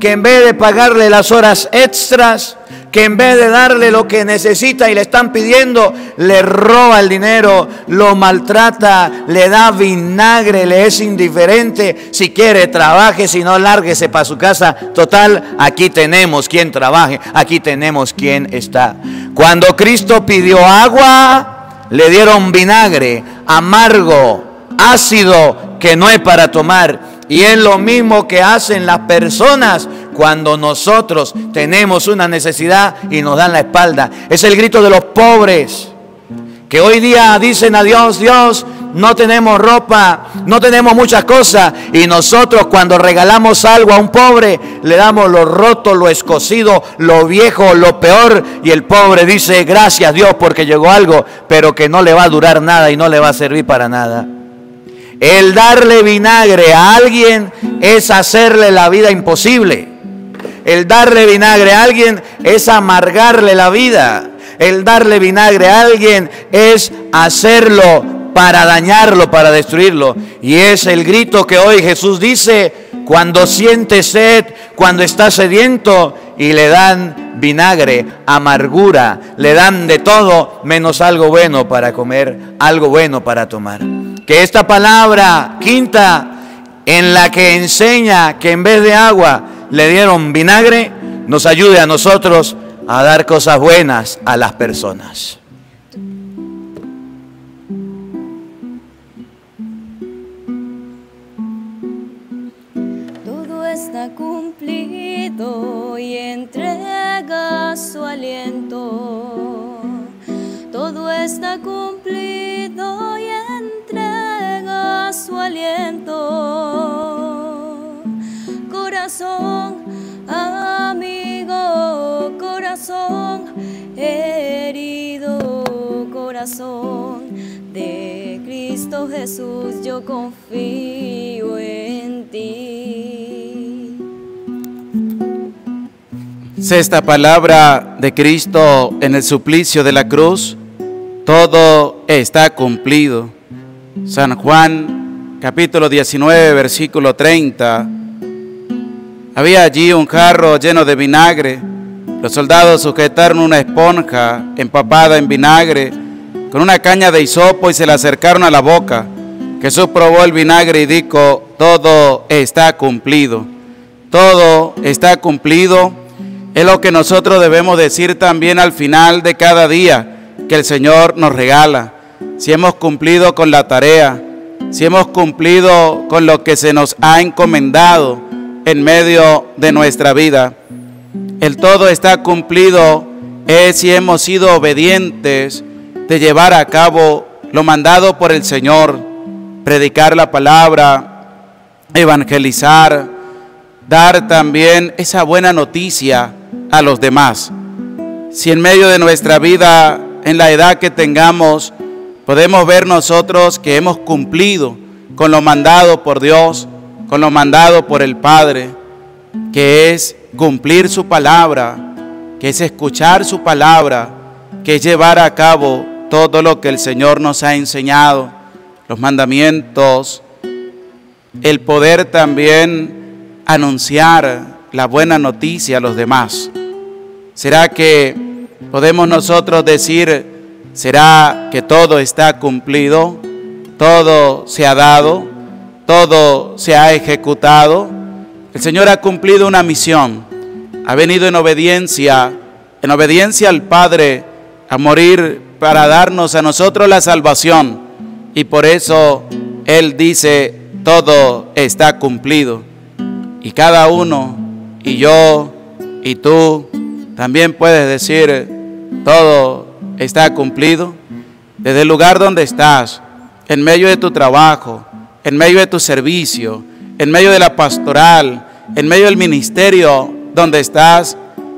que en vez de pagarle las horas extras, que en vez de darle lo que necesita y le están pidiendo, le roba el dinero, lo maltrata, le da vinagre, le es indiferente. Si quiere, trabaje, si no, lárguese para su casa. Total, aquí tenemos quien trabaje, aquí tenemos quien está. Cuando Cristo pidió agua, le dieron vinagre, amargo, ácido, que no es para tomar. Y es lo mismo que hacen las personas cuando nosotros tenemos una necesidad y nos dan la espalda. Es el grito de los pobres que hoy día dicen a Dios, Dios, no tenemos ropa, no tenemos muchas cosas. Y nosotros cuando regalamos algo a un pobre, le damos lo roto, lo escocido, lo viejo, lo peor. Y el pobre dice, gracias Dios porque llegó algo, pero que no le va a durar nada y no le va a servir para nada. El darle vinagre a alguien es hacerle la vida imposible. El darle vinagre a alguien es amargarle la vida. El darle vinagre a alguien es hacerlo para dañarlo, para destruirlo. Y es el grito que hoy Jesús dice cuando siente sed, cuando está sediento y le dan vinagre, amargura, le dan de todo menos algo bueno para comer, algo bueno para tomar. Que esta palabra quinta en la que enseña que en vez de agua le dieron vinagre, nos ayude a nosotros a dar cosas buenas a las personas. Todo está cumplido y entrega su aliento. Todo está cumplido aliento. Corazón amigo, corazón herido, corazón de Cristo Jesús, yo confío en ti. Sexta palabra de Cristo en el suplicio de la cruz. Todo está cumplido. San Juan capítulo 19 versículo 30. Había allí un jarro lleno de vinagre. Los soldados sujetaron una esponja empapada en vinagre con una caña de hisopo y se la acercaron a la boca. Jesús probó el vinagre y dijo, todo está cumplido. Todo está cumplido. Es lo que nosotros debemos decir también al final de cada día que el Señor nos regala. Si hemos cumplido con la tarea, si hemos cumplido con lo que se nos ha encomendado en medio de nuestra vida. El todo está cumplido es si hemos sido obedientes de llevar a cabo lo mandado por el Señor, predicar la palabra, evangelizar, dar también esa buena noticia a los demás. Si en medio de nuestra vida, en la edad que tengamos, podemos ver nosotros que hemos cumplido con lo mandado por Dios, con lo mandado por el Padre, que es cumplir su palabra, que es escuchar su palabra, que es llevar a cabo todo lo que el Señor nos ha enseñado, los mandamientos, el poder también anunciar la buena noticia a los demás. ¿Será que podemos nosotros decir, será que todo está cumplido, todo se ha dado, todo se ha ejecutado? El Señor ha cumplido una misión, ha venido en obediencia, en obediencia al Padre, a morir para darnos a nosotros la salvación. Y por eso Él dice, todo está cumplido. Y cada uno, y yo, y tú, también puedes decir, todo está cumplido. Desde el lugar donde estás, en medio de tu trabajo, en medio de tu servicio, en medio de la pastoral, en medio del ministerio donde estás,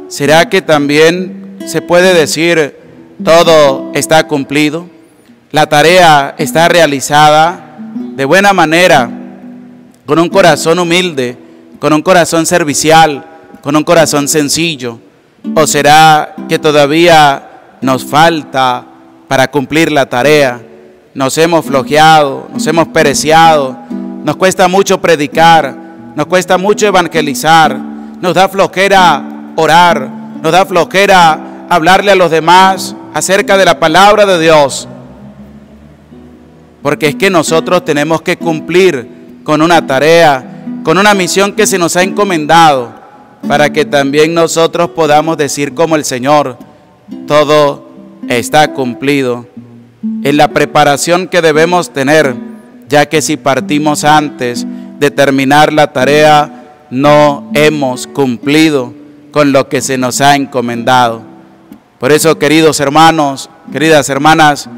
¿será que también se puede decir, todo está cumplido? La tarea está realizada de buena manera con un corazón humilde, con un corazón servicial, con un corazón sencillo? ¿O será que todavía nos falta para cumplir la tarea? Nos hemos flojeado, nos hemos pereciado, nos cuesta mucho predicar, nos cuesta mucho evangelizar, nos da flojera orar, nos da flojera hablarle a los demás acerca de la palabra de Dios. Porque es que nosotros tenemos que cumplir con una tarea, con una misión que se nos ha encomendado, para que también nosotros podamos decir como el Señor, todo está cumplido. En la preparación que debemos tener, ya que si partimos antes de terminar la tarea, no hemos cumplido con lo que se nos ha encomendado. Por eso, queridos hermanos, queridas hermanas,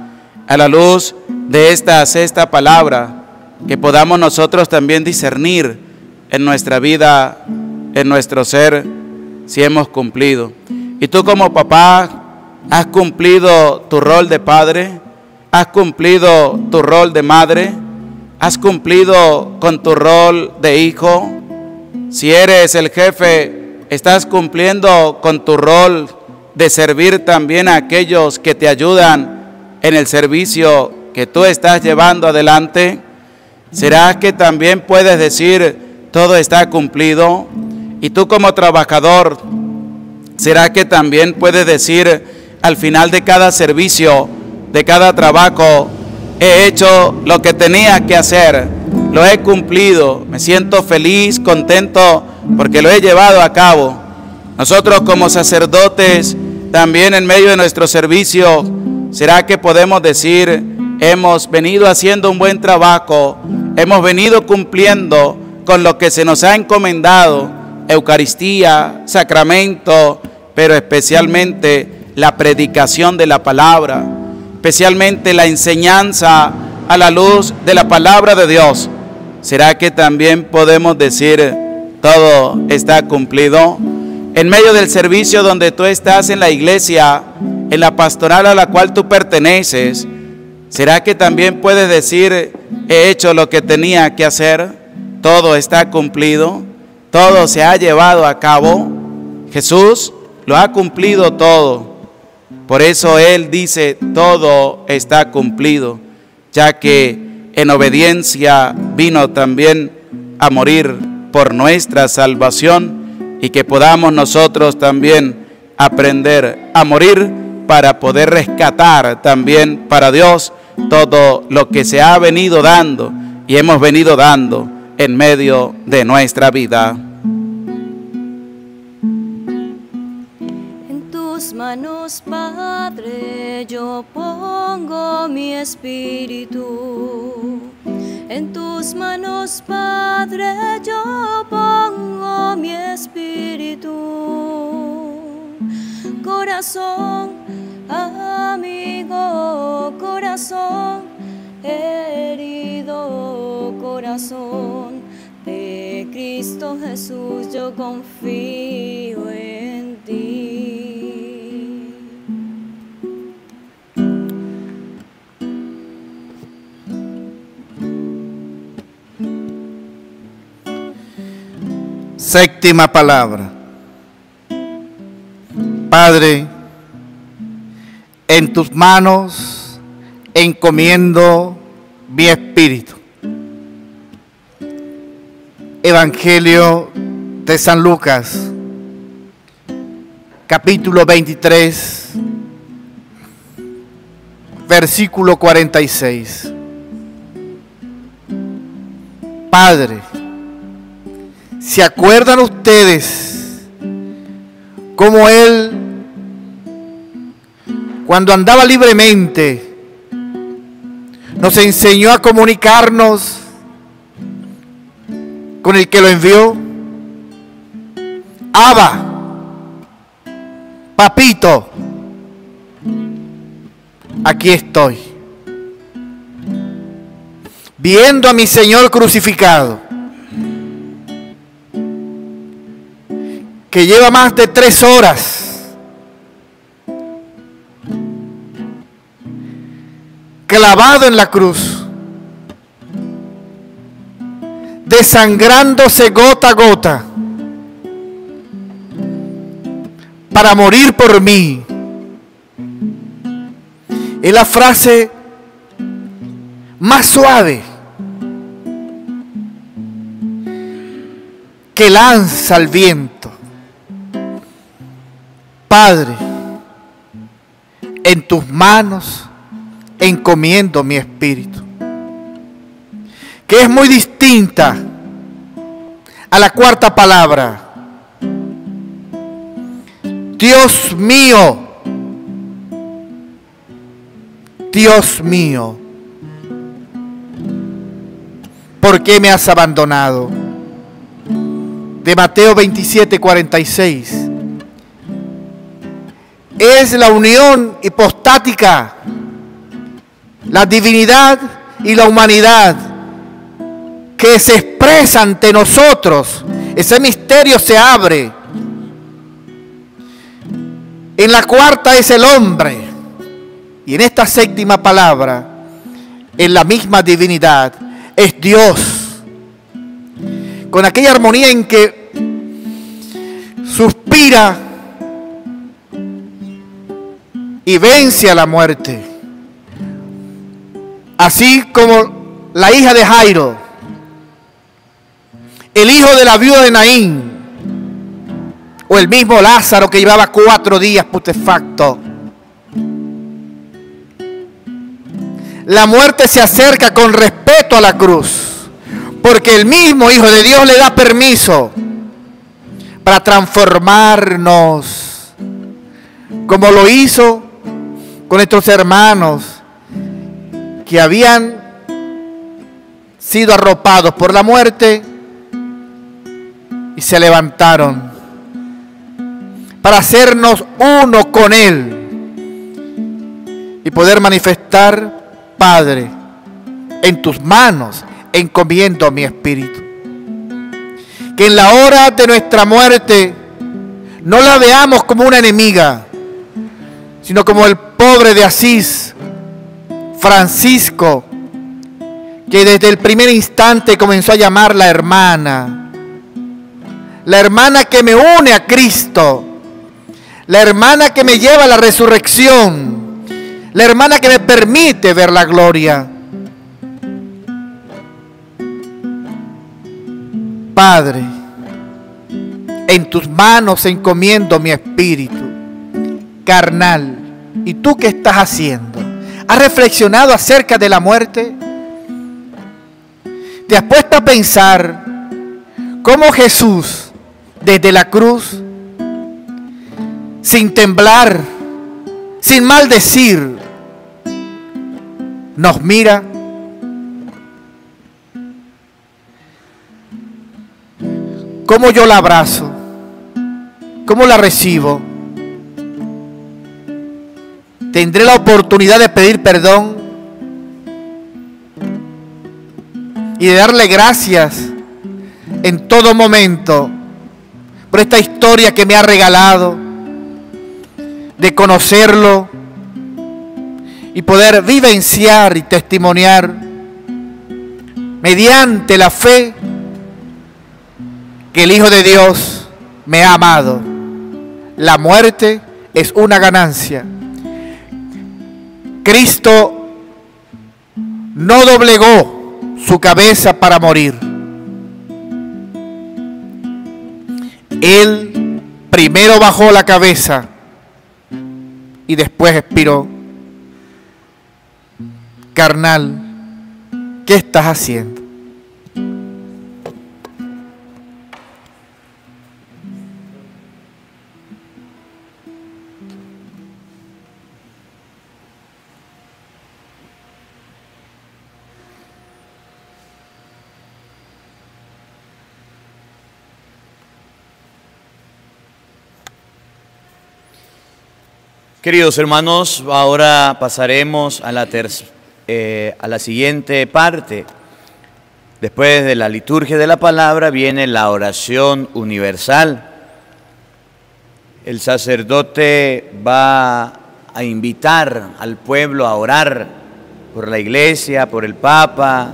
a la luz de esta sexta palabra, que podamos nosotros también discernir en nuestra vida, en nuestro ser, si hemos cumplido. Y tú como papá, has cumplido tu rol de padre, has cumplido tu rol de madre, has cumplido con tu rol de hijo. Si eres el jefe, estás cumpliendo con tu rol de servir también a aquellos que te ayudan en el servicio que tú estás llevando adelante. ¿Será que también puedes decir, todo está cumplido? Y tú como trabajador, ¿será que también puedes decir al final de cada servicio, de cada trabajo, he hecho lo que tenía que hacer, lo he cumplido, me siento feliz, contento, porque lo he llevado a cabo? Nosotros como sacerdotes, también en medio de nuestro servicio, ¿será que podemos decir, hemos venido haciendo un buen trabajo, hemos venido cumpliendo con lo que se nos ha encomendado, Eucaristía, sacramento, pero especialmente la predicación de la palabra, especialmente la enseñanza a la luz de la palabra de Dios. ¿Será que también podemos decir todo está cumplido? En medio del servicio donde tú estás en la iglesia, en la pastoral a la cual tú perteneces, ¿será que también puedes decir he hecho lo que tenía que hacer, todo está cumplido, todo se ha llevado a cabo, Jesús lo ha cumplido todo. Por eso Él dice, todo está cumplido, ya que en obediencia vino también a morir por nuestra salvación y que podamos nosotros también aprender a morir para poder rescatar también para Dios todo lo que se ha venido dando y hemos venido dando en medio de nuestra vida. Padre, yo pongo mi espíritu. En tus manos, Padre, yo pongo mi espíritu. Corazón amigo, corazón herido corazón. De Cristo Jesús yo confío en ti. Séptima palabra. Padre, en tus manos encomiendo mi espíritu. Evangelio de San Lucas, capítulo 23, versículo 46. Padre, ¿se acuerdan ustedes cómo Él, cuando andaba libremente, nos enseñó a comunicarnos con el que lo envió? Abba, papito, aquí estoy. Viendo a mi Señor crucificado, que lleva más de tres horas clavado en la cruz, desangrándose gota a gota para morir por mí. Es la frase más suave que lanza el viento. Padre, en tus manos encomiendo mi espíritu, que es muy distinta a la cuarta palabra. Dios mío, Dios mío, ¿por qué me has abandonado? De Mateo 27, 46 es la unión hipostática, la divinidad y la humanidad que se expresa ante nosotros. Ese misterio se abre. En la cuarta es el hombre. Y en esta séptima palabra, en la misma divinidad, es Dios. Con aquella armonía en que suspira y vence a la muerte. Así como la hija de Jairo, el hijo de la viuda de Naín, o el mismo Lázaro que llevaba cuatro días putefacto. La muerte se acerca con respeto a la cruz, porque el mismo Hijo de Dios le da permiso para transformarnos, como lo hizo con nuestros hermanos que habían sido arropados por la muerte y se levantaron para hacernos uno con Él y poder manifestar, Padre, en tus manos encomiendo mi espíritu. Que en la hora de nuestra muerte no la veamos como una enemiga, sino como el pobre de Asís, Francisco, que desde el primer instante comenzó a llamar la hermana, la hermana que me une a Cristo, la hermana que me lleva a la resurrección, la hermana que me permite ver la gloria. Padre, en tus manos encomiendo mi espíritu carnal. ¿Y tú qué estás haciendo? ¿Has reflexionado acerca de la muerte? ¿Te has puesto a pensar cómo Jesús desde la cruz, sin temblar, sin maldecir, nos mira? ¿Cómo yo la abrazo? ¿Cómo la recibo? ¿Tendré la oportunidad de pedir perdón? y de darle gracias en todo momento por esta historia que me ha regalado, de conocerlo y poder vivenciar y testimoniar mediante la fe que el Hijo de Dios me ha amado. La muerte es una ganancia. Cristo no doblegó su cabeza para morir. Él primero bajó la cabeza y después expiró. Carnal, ¿qué estás haciendo? Queridos hermanos, ahora pasaremos a la, eh, a la siguiente parte. Después de la liturgia de la palabra viene la oración universal. El sacerdote va a invitar al pueblo a orar por la iglesia, por el Papa,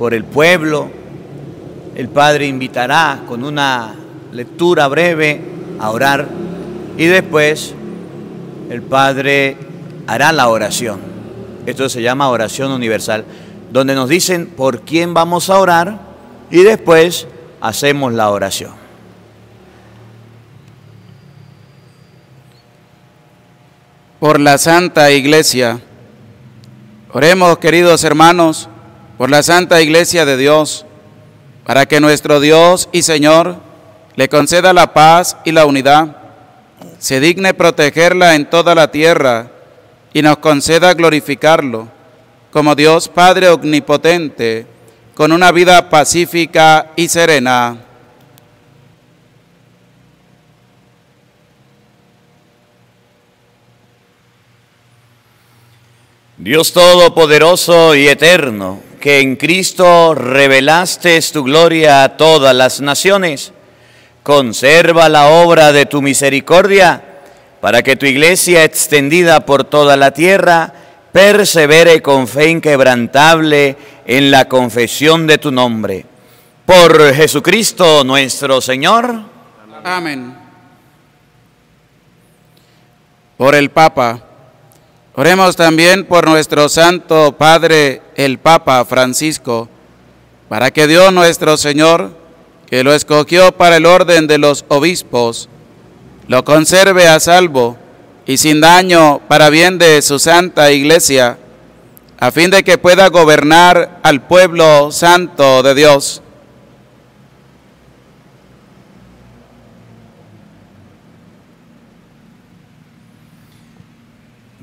por el pueblo. El Padre invitará con una lectura breve a orar y después el Padre hará la oración. Esto se llama oración universal, donde nos dicen por quién vamos a orar y después hacemos la oración. Por la Santa Iglesia. Oremos, queridos hermanos, por la Santa Iglesia de Dios, para que nuestro Dios y Señor le conceda la paz y la unidad se digne protegerla en toda la tierra y nos conceda glorificarlo como Dios Padre Omnipotente, con una vida pacífica y serena. Dios Todopoderoso y Eterno, que en Cristo revelaste tu gloria a todas las naciones, Conserva la obra de tu misericordia para que tu iglesia extendida por toda la tierra persevere con fe inquebrantable en la confesión de tu nombre. Por Jesucristo nuestro Señor. Amén. Por el Papa. Oremos también por nuestro Santo Padre, el Papa Francisco, para que Dios nuestro Señor que lo escogió para el orden de los obispos, lo conserve a salvo y sin daño para bien de su santa iglesia, a fin de que pueda gobernar al pueblo santo de Dios.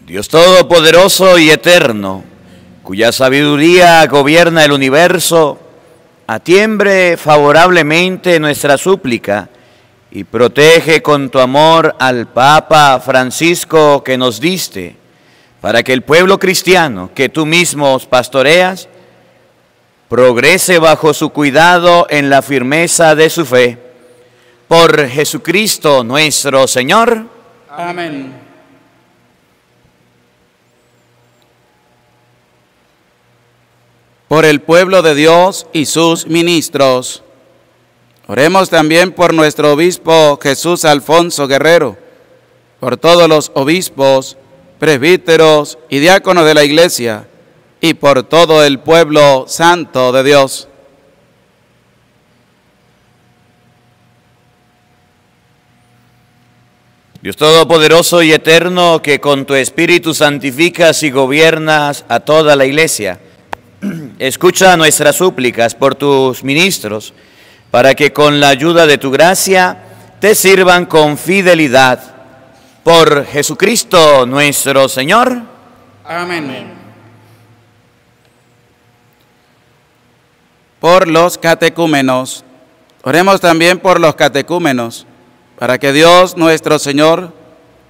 Dios Todopoderoso y Eterno, cuya sabiduría gobierna el universo, atiembre favorablemente nuestra súplica y protege con tu amor al Papa Francisco que nos diste, para que el pueblo cristiano que tú mismo pastoreas progrese bajo su cuidado en la firmeza de su fe. Por Jesucristo nuestro Señor. Amén. Por el pueblo de Dios y sus ministros. Oremos también por nuestro obispo Jesús Alfonso Guerrero, por todos los obispos, presbíteros y diáconos de la iglesia, y por todo el pueblo santo de Dios. Dios Todopoderoso y Eterno, que con tu Espíritu santificas y gobiernas a toda la iglesia, Escucha nuestras súplicas por tus ministros, para que con la ayuda de tu gracia te sirvan con fidelidad. Por Jesucristo nuestro Señor. Amén. Por los catecúmenos. Oremos también por los catecúmenos, para que Dios nuestro Señor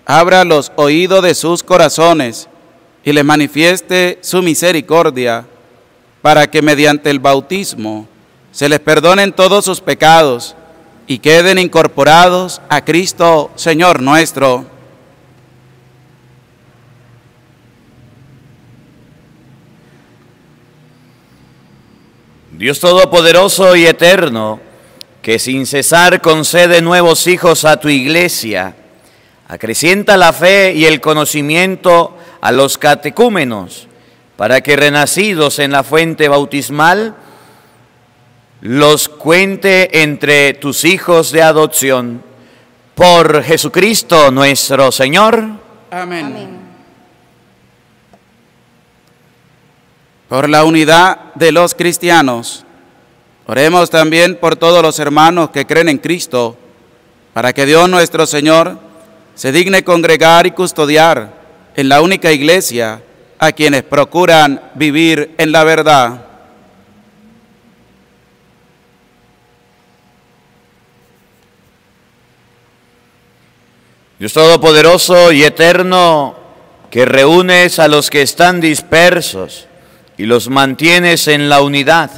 abra los oídos de sus corazones y les manifieste su misericordia para que mediante el bautismo se les perdonen todos sus pecados y queden incorporados a Cristo Señor nuestro. Dios Todopoderoso y Eterno, que sin cesar concede nuevos hijos a tu iglesia, acrecienta la fe y el conocimiento a los catecúmenos, para que renacidos en la fuente bautismal, los cuente entre tus hijos de adopción. Por Jesucristo nuestro Señor. Amén. Por la unidad de los cristianos, oremos también por todos los hermanos que creen en Cristo, para que Dios nuestro Señor se digne congregar y custodiar en la única iglesia a quienes procuran vivir en la verdad. Dios Todopoderoso y Eterno, que reúnes a los que están dispersos y los mantienes en la unidad,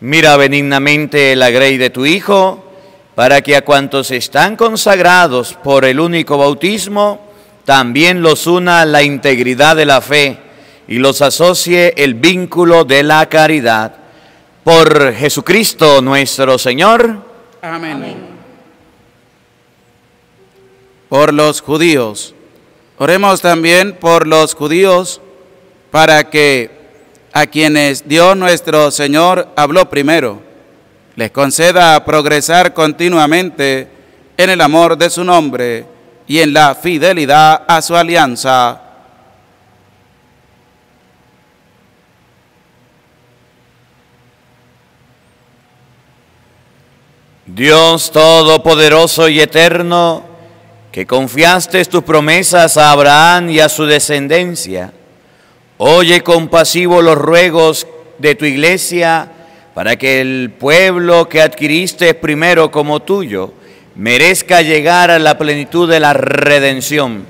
mira benignamente la grey de tu Hijo, para que a cuantos están consagrados por el único bautismo, también los una la integridad de la fe y los asocie el vínculo de la caridad. Por Jesucristo nuestro Señor. Amén por los judíos. Oremos también por los judíos para que a quienes Dios nuestro Señor habló primero, les conceda progresar continuamente en el amor de su nombre y en la fidelidad a su alianza. Dios Todopoderoso y Eterno, que confiaste tus promesas a Abraham y a su descendencia, oye compasivo los ruegos de tu iglesia para que el pueblo que adquiriste primero como tuyo merezca llegar a la plenitud de la redención.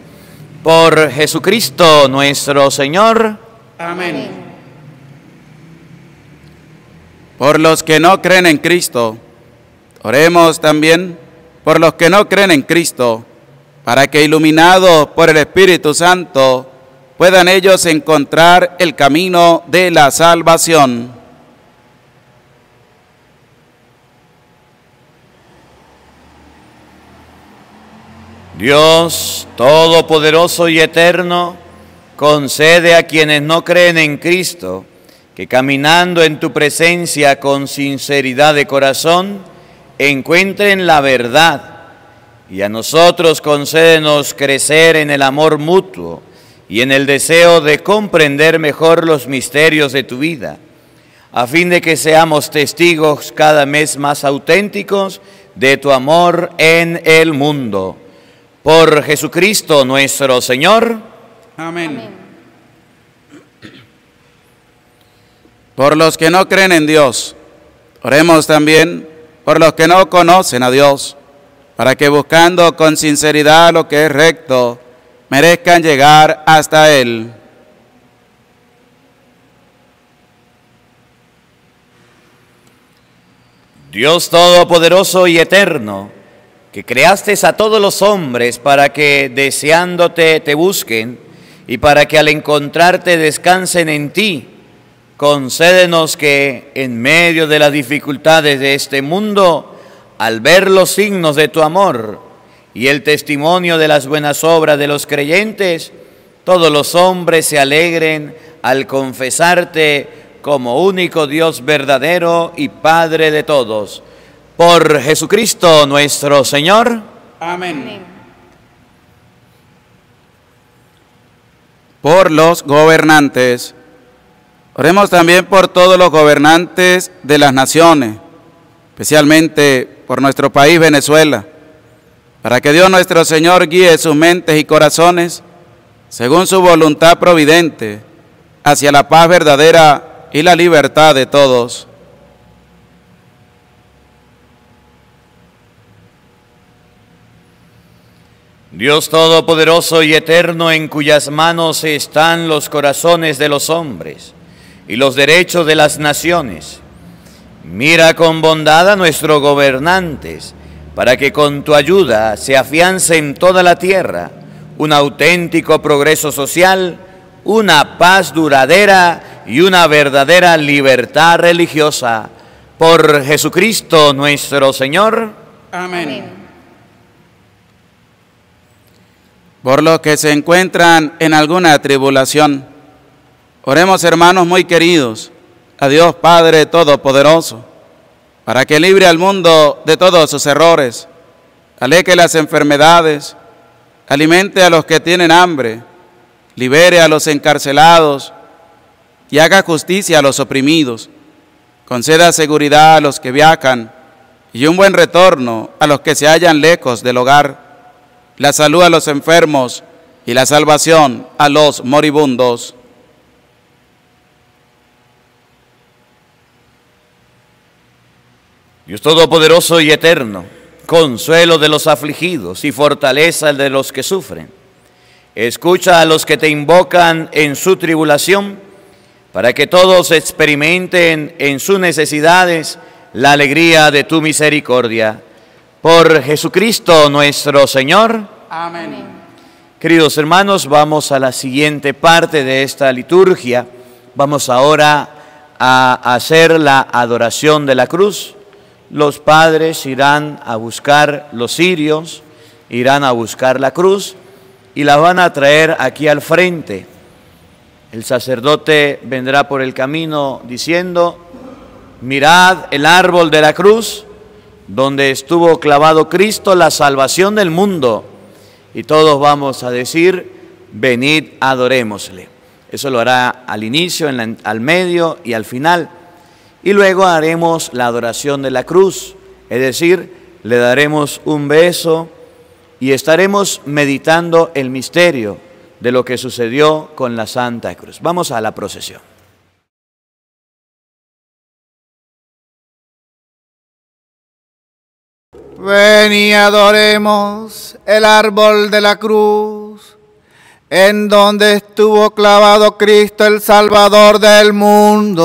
Por Jesucristo nuestro Señor. Amén. Por los que no creen en Cristo, oremos también por los que no creen en Cristo para que iluminados por el Espíritu Santo puedan ellos encontrar el camino de la salvación. Dios Todopoderoso y Eterno, concede a quienes no creen en Cristo que caminando en tu presencia con sinceridad de corazón, encuentren la verdad y a nosotros concédenos crecer en el amor mutuo y en el deseo de comprender mejor los misterios de tu vida, a fin de que seamos testigos cada vez más auténticos de tu amor en el mundo. Por Jesucristo nuestro Señor. Amén. Por los que no creen en Dios, oremos también por los que no conocen a Dios para que buscando con sinceridad lo que es recto, merezcan llegar hasta Él. Dios Todopoderoso y Eterno, que creaste a todos los hombres para que deseándote te busquen y para que al encontrarte descansen en ti, concédenos que en medio de las dificultades de este mundo, al ver los signos de tu amor y el testimonio de las buenas obras de los creyentes, todos los hombres se alegren al confesarte como único Dios verdadero y Padre de todos. Por Jesucristo nuestro Señor. Amén. Por los gobernantes. Oremos también por todos los gobernantes de las naciones, especialmente por nuestro país Venezuela, para que Dios nuestro Señor guíe sus mentes y corazones según su voluntad providente hacia la paz verdadera y la libertad de todos. Dios Todopoderoso y Eterno, en cuyas manos están los corazones de los hombres, y los derechos de las naciones. Mira con bondad a nuestros gobernantes, para que con tu ayuda se afiance en toda la tierra un auténtico progreso social, una paz duradera y una verdadera libertad religiosa. Por Jesucristo nuestro Señor. Amén. Por los que se encuentran en alguna tribulación, oremos hermanos muy queridos a Dios Padre Todopoderoso, para que libre al mundo de todos sus errores, aleque las enfermedades, alimente a los que tienen hambre, libere a los encarcelados y haga justicia a los oprimidos, conceda seguridad a los que viajan y un buen retorno a los que se hallan lejos del hogar, la salud a los enfermos y la salvación a los moribundos. Dios Todopoderoso y Eterno, consuelo de los afligidos y fortaleza de los que sufren. Escucha a los que te invocan en su tribulación, para que todos experimenten en sus necesidades la alegría de tu misericordia. Por Jesucristo nuestro Señor. Amén. Queridos hermanos, vamos a la siguiente parte de esta liturgia. Vamos ahora a hacer la adoración de la cruz. Los padres irán a buscar los cirios, irán a buscar la cruz y la van a traer aquí al frente. El sacerdote vendrá por el camino diciendo, mirad el árbol de la cruz, donde estuvo clavado Cristo, la salvación del mundo. Y todos vamos a decir, venid, adorémosle. Eso lo hará al inicio, al medio y al final. Y luego haremos la adoración de la cruz, es decir, le daremos un beso y estaremos meditando el misterio de lo que sucedió con la Santa Cruz. Vamos a la procesión. Ven y adoremos el árbol de la cruz, en donde estuvo clavado Cristo el Salvador del mundo.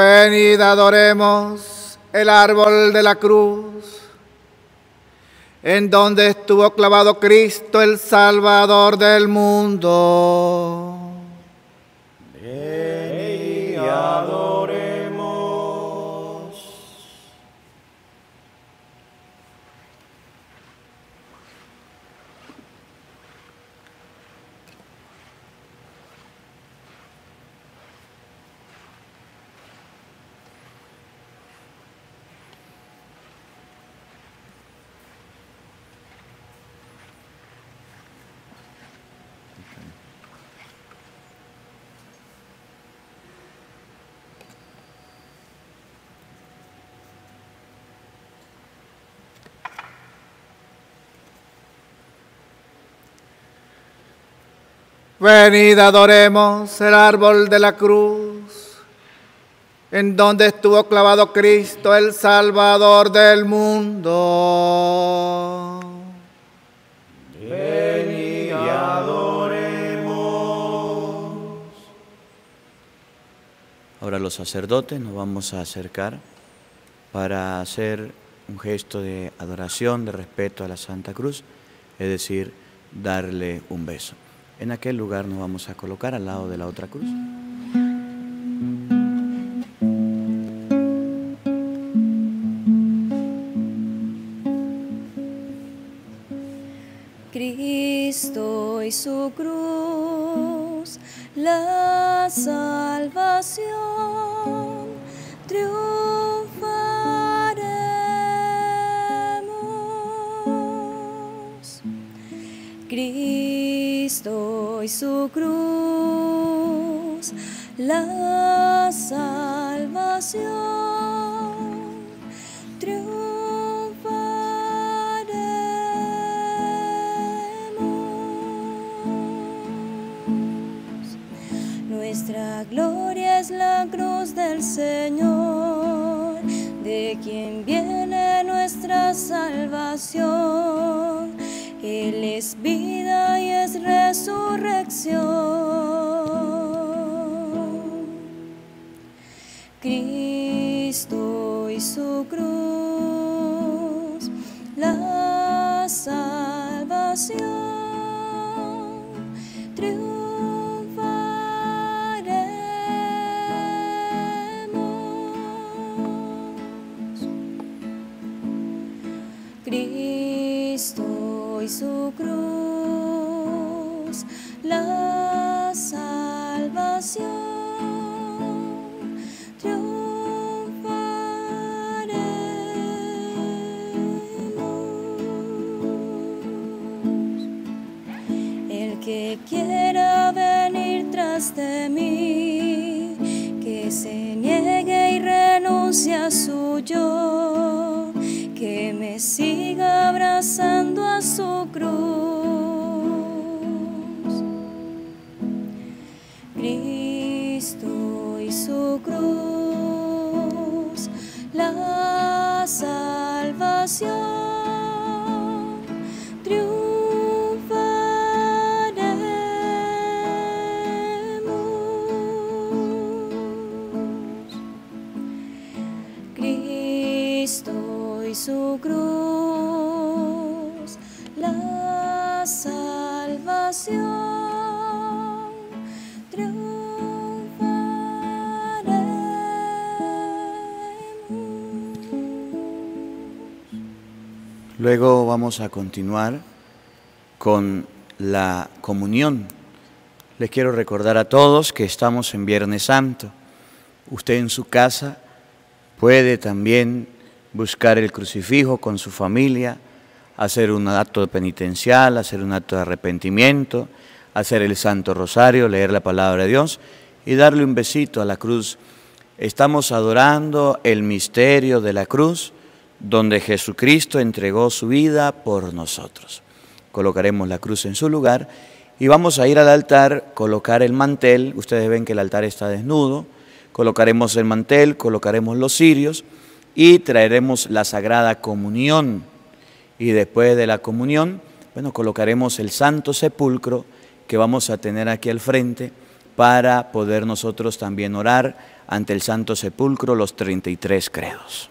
Venid, adoremos el árbol de la cruz, en donde estuvo clavado Cristo, el Salvador del mundo. Ven y adoremos. Venid, adoremos el árbol de la cruz, en donde estuvo clavado Cristo, el Salvador del mundo. Venid y adoremos. Ahora los sacerdotes nos vamos a acercar para hacer un gesto de adoración, de respeto a la Santa Cruz, es decir, darle un beso. En aquel lugar nos vamos a colocar al lado de la otra cruz. Cristo y su cruz la salvación. Cristo y su cruz, la salvación triunfaremos. Nuestra gloria es la cruz del Señor, de quien viene nuestra salvación. Él es vida y es resurrección. Cristo y su cruz, la salvación. Cristo y su cruz, la salvación triunfaremos. El que quiera venir tras de mí, que se niegue y renuncie a su yo, siga abrazando a su cruz. Cristo y su cruz, la salvación su cruz, Luego vamos a continuar con la comunión. Les quiero recordar a todos que estamos en Viernes Santo. Usted en su casa puede también buscar el crucifijo con su familia, hacer un acto penitencial, hacer un acto de arrepentimiento, hacer el Santo Rosario, leer la palabra de Dios y darle un besito a la cruz. Estamos adorando el misterio de la cruz, donde Jesucristo entregó su vida por nosotros. Colocaremos la cruz en su lugar y vamos a ir al altar, colocar el mantel. Ustedes ven que el altar está desnudo. Colocaremos el mantel, colocaremos los cirios y traeremos la sagrada comunión. Y después de la comunión, bueno, colocaremos el santo sepulcro que vamos a tener aquí al frente para poder nosotros también orar ante el santo sepulcro los 33 credos.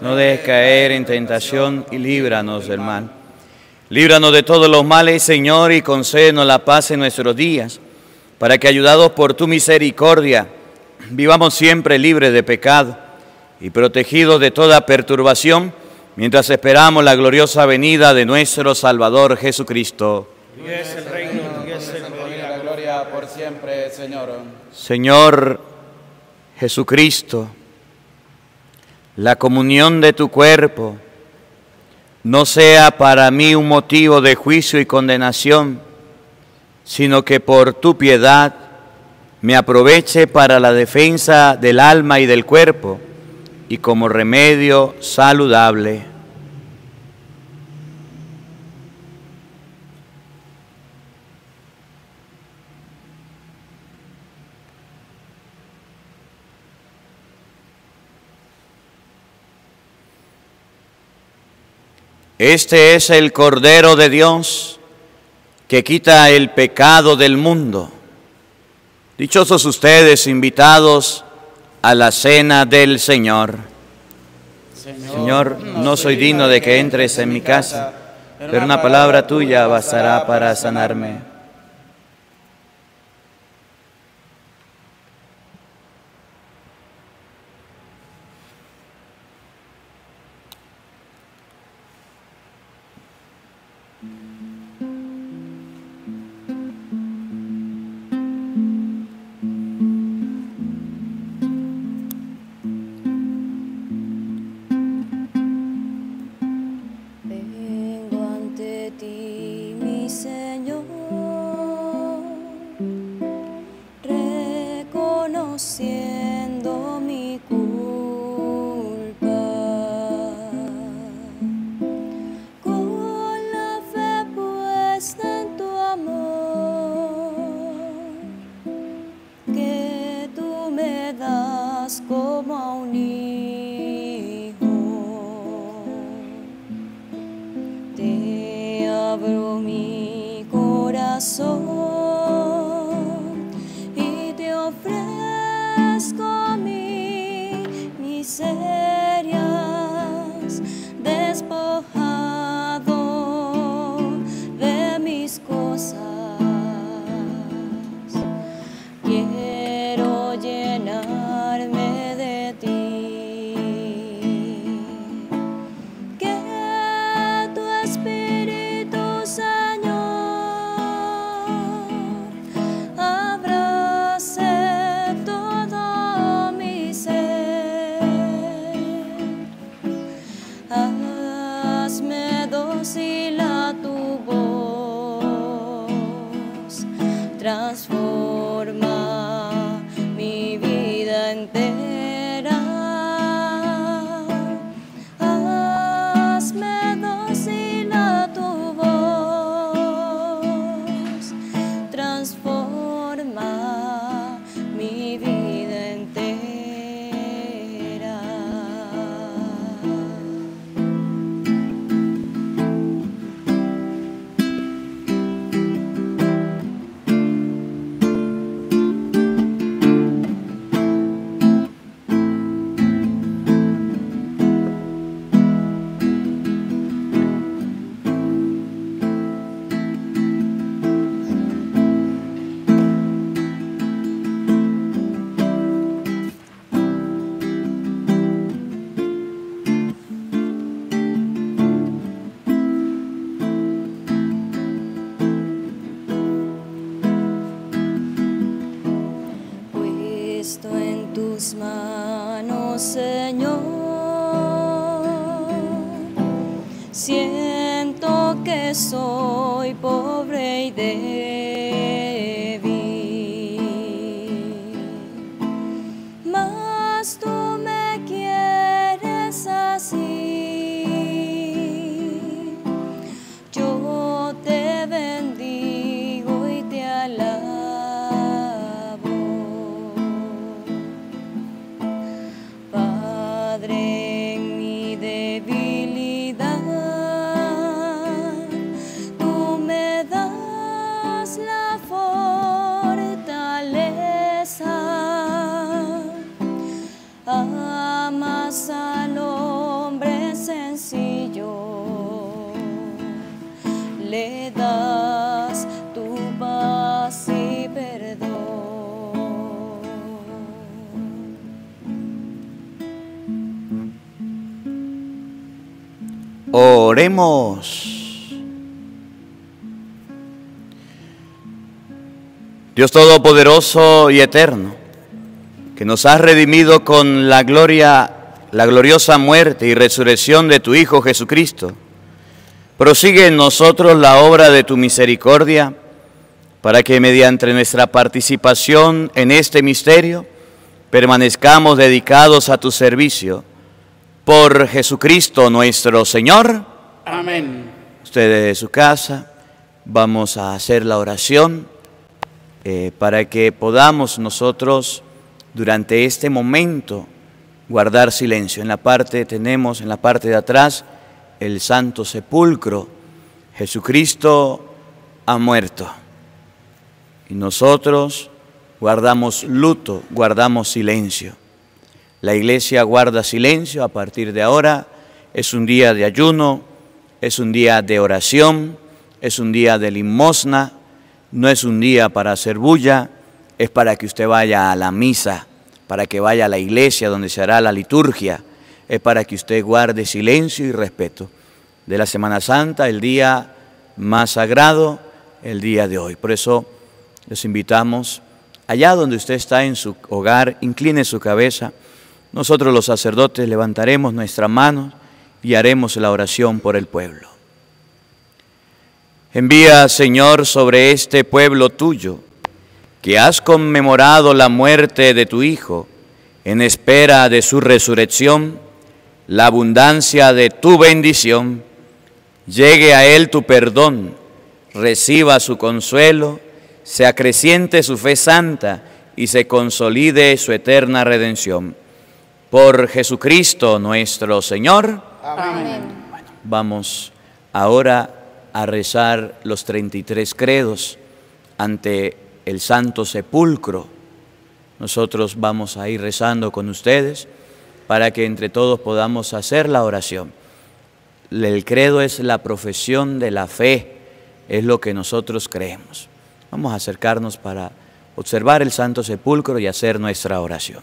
No dejes caer en tentación y líbranos del mal. Líbranos de todos los males, Señor, y concédenos la paz en nuestros días, para que, ayudados por tu misericordia, vivamos siempre libres de pecado y protegidos de toda perturbación, mientras esperamos la gloriosa venida de nuestro Salvador Jesucristo. la gloria por siempre, Señor. Señor Jesucristo, la comunión de tu cuerpo no sea para mí un motivo de juicio y condenación, sino que por tu piedad me aproveche para la defensa del alma y del cuerpo y como remedio saludable. Este es el Cordero de Dios que quita el pecado del mundo. Dichosos ustedes invitados a la cena del Señor. Señor, no soy digno de que entres en mi casa, pero una palabra tuya bastará para sanarme. Como Dios Todopoderoso y Eterno, que nos has redimido con la gloria, la gloriosa muerte y resurrección de tu Hijo Jesucristo, prosigue en nosotros la obra de tu misericordia, para que mediante nuestra participación en este misterio permanezcamos dedicados a tu servicio por Jesucristo nuestro Señor. Amén. Ustedes de su casa vamos a hacer la oración eh, para que podamos nosotros durante este momento guardar silencio. En la parte tenemos en la parte de atrás el Santo Sepulcro. Jesucristo ha muerto y nosotros guardamos luto, guardamos silencio. La iglesia guarda silencio a partir de ahora. Es un día de ayuno, es un día de oración, es un día de limosna, no es un día para hacer bulla, es para que usted vaya a la misa, para que vaya a la iglesia donde se hará la liturgia, es para que usted guarde silencio y respeto de la Semana Santa, el día más sagrado, el día de hoy. Por eso les invitamos, allá donde usted está en su hogar, incline su cabeza. Nosotros los sacerdotes levantaremos nuestras manos y haremos la oración por el pueblo. Envía, Señor, sobre este pueblo tuyo, que has conmemorado la muerte de tu Hijo en espera de su resurrección, la abundancia de tu bendición, llegue a él tu perdón, reciba su consuelo, se acreciente su fe santa y se consolide su eterna redención por Jesucristo nuestro Señor. Amén. Bueno, vamos ahora a rezar los 33 credos ante el Santo Sepulcro. Nosotros vamos a ir rezando con ustedes para que entre todos podamos hacer la oración. El credo es la profesión de la fe, es lo que nosotros creemos. Vamos a acercarnos para observar el Santo Sepulcro y hacer nuestra oración.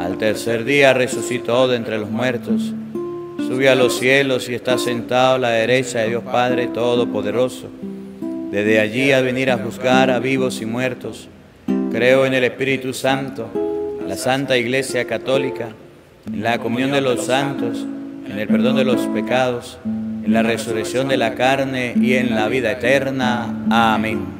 al tercer día resucitó de entre los muertos, subió a los cielos y está sentado a la derecha de Dios Padre Todopoderoso. Desde allí a venir a juzgar a vivos y muertos. Creo en el Espíritu Santo, en la Santa Iglesia Católica, en la comunión de los santos, en el perdón de los pecados, en la resurrección de la carne y en la vida eterna. Amén.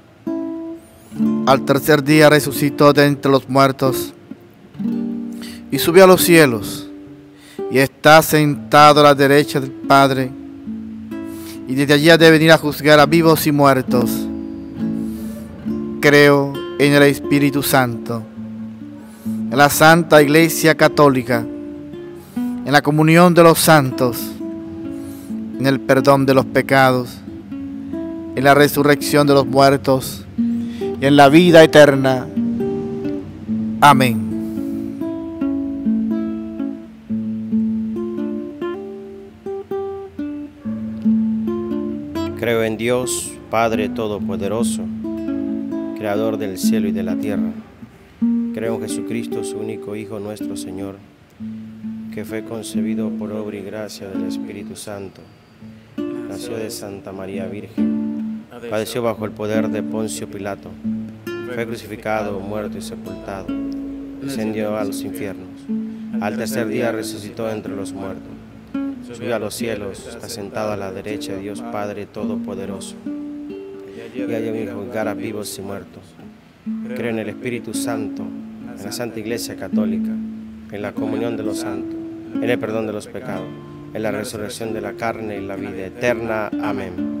al tercer día resucitó de entre los muertos y subió a los cielos y está sentado a la derecha del Padre y desde allí ha de venir a juzgar a vivos y muertos. Creo en el Espíritu Santo, en la Santa Iglesia Católica, en la comunión de los santos, en el perdón de los pecados, en la resurrección de los muertos y en la vida eterna. Amén. Creo en Dios, Padre Todopoderoso, Creador del cielo y de la tierra. Creo en Jesucristo, su único Hijo, nuestro Señor, que fue concebido por obra y gracia del Espíritu Santo. Nació de Santa María Virgen. Padeció bajo el poder de Poncio Pilato. Fue crucificado, muerto y sepultado. Descendió a los infiernos. Al tercer día resucitó entre los muertos. Subió a los cielos, está sentado a la derecha de Dios Padre Todopoderoso. Y allá viene a juzgar vivos y muertos. Creo en el Espíritu Santo, en la Santa Iglesia Católica, en la comunión de los santos, en el perdón de los pecados, en la resurrección de la carne y la vida eterna. Amén.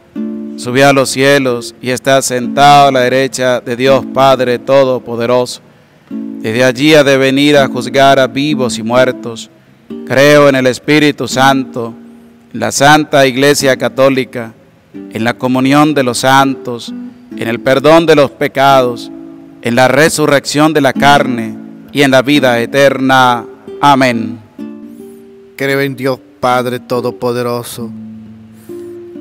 subió a los cielos y está sentado a la derecha de Dios Padre Todopoderoso. Desde allí ha de venir a juzgar a vivos y muertos. Creo en el Espíritu Santo, en la Santa Iglesia Católica, en la comunión de los santos, en el perdón de los pecados, en la resurrección de la carne y en la vida eterna. Amén. Creo en Dios Padre Todopoderoso,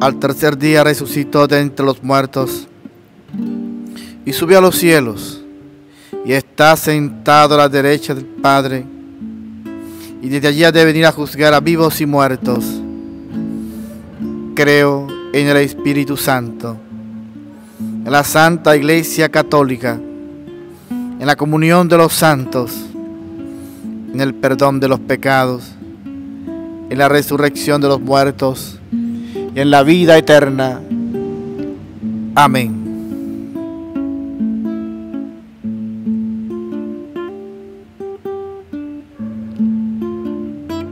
Al tercer día resucitó de entre los muertos y subió a los cielos y está sentado a la derecha del Padre y desde allí ha de venir a juzgar a vivos y muertos. Creo en el Espíritu Santo, en la Santa Iglesia Católica, en la comunión de los santos, en el perdón de los pecados, en la resurrección de los muertos y en la vida eterna. Amén.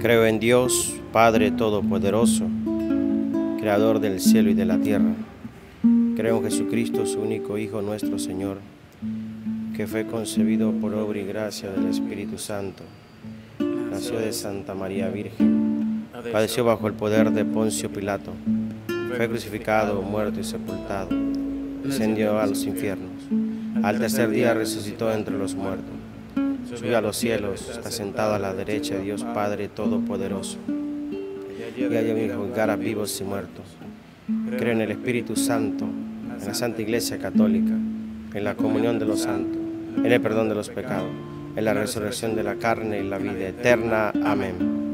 Creo en Dios, Padre Todopoderoso, Creador del cielo y de la tierra. Creo en Jesucristo, su único Hijo, nuestro Señor, que fue concebido por obra y gracia del Espíritu Santo. Nació de Santa María Virgen. Padeció bajo el poder de Poncio Pilato. Fue crucificado, muerto y sepultado. Descendió a los infiernos. Al tercer día resucitó entre los muertos. Subió a los cielos, está sentado a la derecha de Dios Padre Todopoderoso. Y allá viene a juzgar a vivos y muertos. Creo en el Espíritu Santo, en la Santa Iglesia Católica, en la comunión de los santos, en el perdón de los pecados, en la resurrección de la carne y la vida eterna. Amén.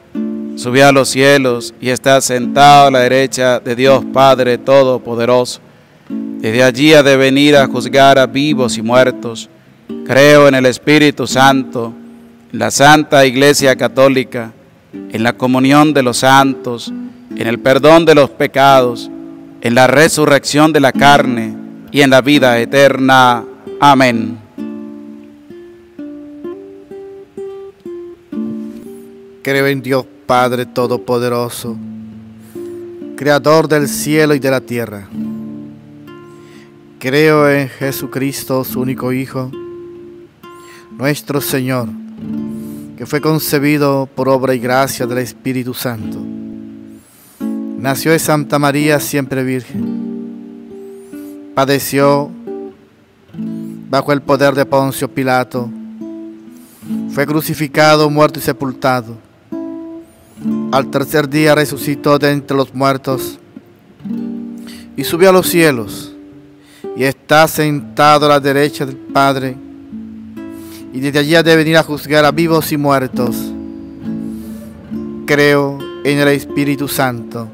subió a los cielos y está sentado a la derecha de Dios Padre Todopoderoso. Desde allí ha de venir a juzgar a vivos y muertos. Creo en el Espíritu Santo, en la Santa Iglesia Católica, en la comunión de los santos, en el perdón de los pecados, en la resurrección de la carne y en la vida eterna. Amén. Creo en Dios Padre Todopoderoso, Creador del cielo y de la tierra. Creo en Jesucristo, su único Hijo, nuestro Señor, que fue concebido por obra y gracia del Espíritu Santo. Nació de Santa María siempre Virgen. Padeció bajo el poder de Poncio Pilato. Fue crucificado, muerto y sepultado. Al tercer día resucitó de entre los muertos y subió a los cielos y está sentado a la derecha del Padre y desde allí ha de venir a juzgar a vivos y muertos. Creo en el Espíritu Santo,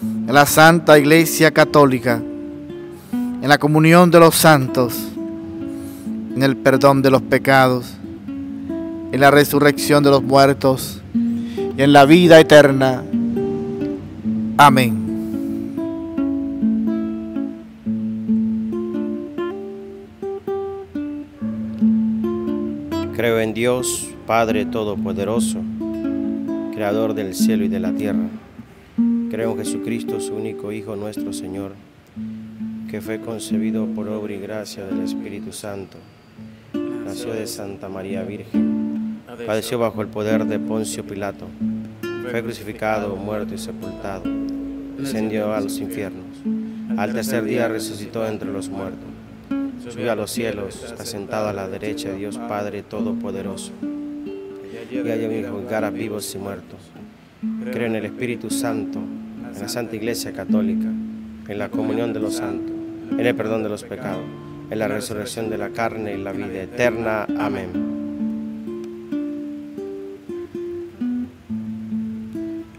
en la Santa Iglesia Católica, en la comunión de los santos, en el perdón de los pecados, en la resurrección de los muertos y en la vida eterna. Amén. Creo en Dios, Padre Todopoderoso, Creador del cielo y de la tierra. Creo en Jesucristo, su único Hijo, nuestro Señor, que fue concebido por obra y gracia del Espíritu Santo. Nació de Santa María Virgen. Padeció bajo el poder de Poncio Pilato. Fue crucificado, muerto y sepultado. Descendió a los infiernos. Al tercer día resucitó entre los muertos subió a los cielos, está sentado a la derecha de Dios Padre Todopoderoso. Y allá a juzgar a vivos y muertos. Creo en el Espíritu Santo, en la Santa Iglesia Católica, en la comunión de los santos, en el perdón de los pecados, en la resurrección de la carne y la vida eterna. Amén.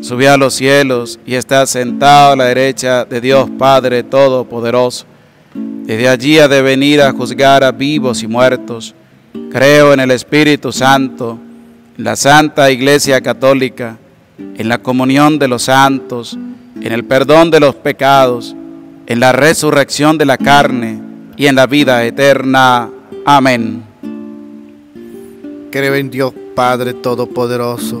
subió a los cielos y está sentado a la derecha de Dios Padre Todopoderoso desde allí ha de venir a juzgar a vivos y muertos. Creo en el Espíritu Santo, en la Santa Iglesia Católica, en la comunión de los santos, en el perdón de los pecados, en la resurrección de la carne y en la vida eterna. Amén. Creo en Dios Padre Todopoderoso,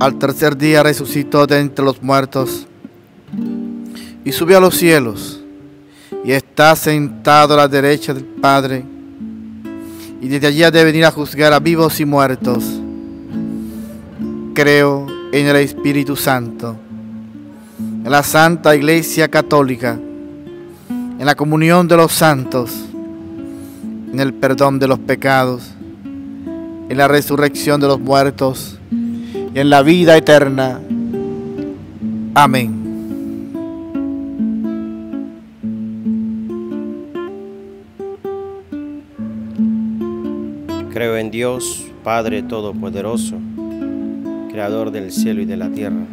Al tercer día resucitó de entre los muertos y subió a los cielos y está sentado a la derecha del Padre, y desde allí ha de venir a juzgar a vivos y muertos. Creo en el Espíritu Santo, en la Santa Iglesia Católica, en la comunión de los santos, en el perdón de los pecados, en la resurrección de los muertos y en la vida eterna. Amén. Creo en Dios, Padre Todopoderoso, Creador del cielo y de la tierra.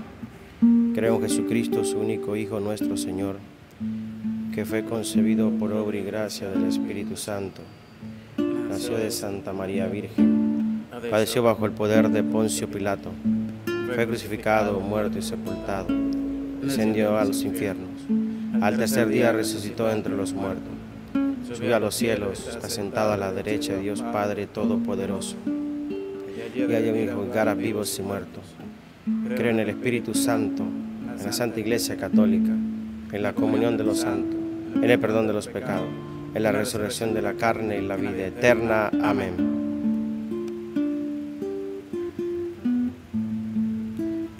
Creo en Jesucristo, su único Hijo, nuestro Señor, que fue concebido por obra y gracia del Espíritu Santo. Nació de Santa María Virgen. Padeció bajo el poder de Poncio Pilato. Fue crucificado, muerto y sepultado. Descendió a los infiernos. Al tercer día resucitó entre los muertos subió a los cielos, está sentado a la derecha de Dios Padre Todopoderoso. Y allá a juzgar a vivos y muertos. Creo en el Espíritu Santo, en la Santa Iglesia Católica, en la comunión de los santos, en el perdón de los pecados, en la resurrección de la carne y la vida eterna. Amén.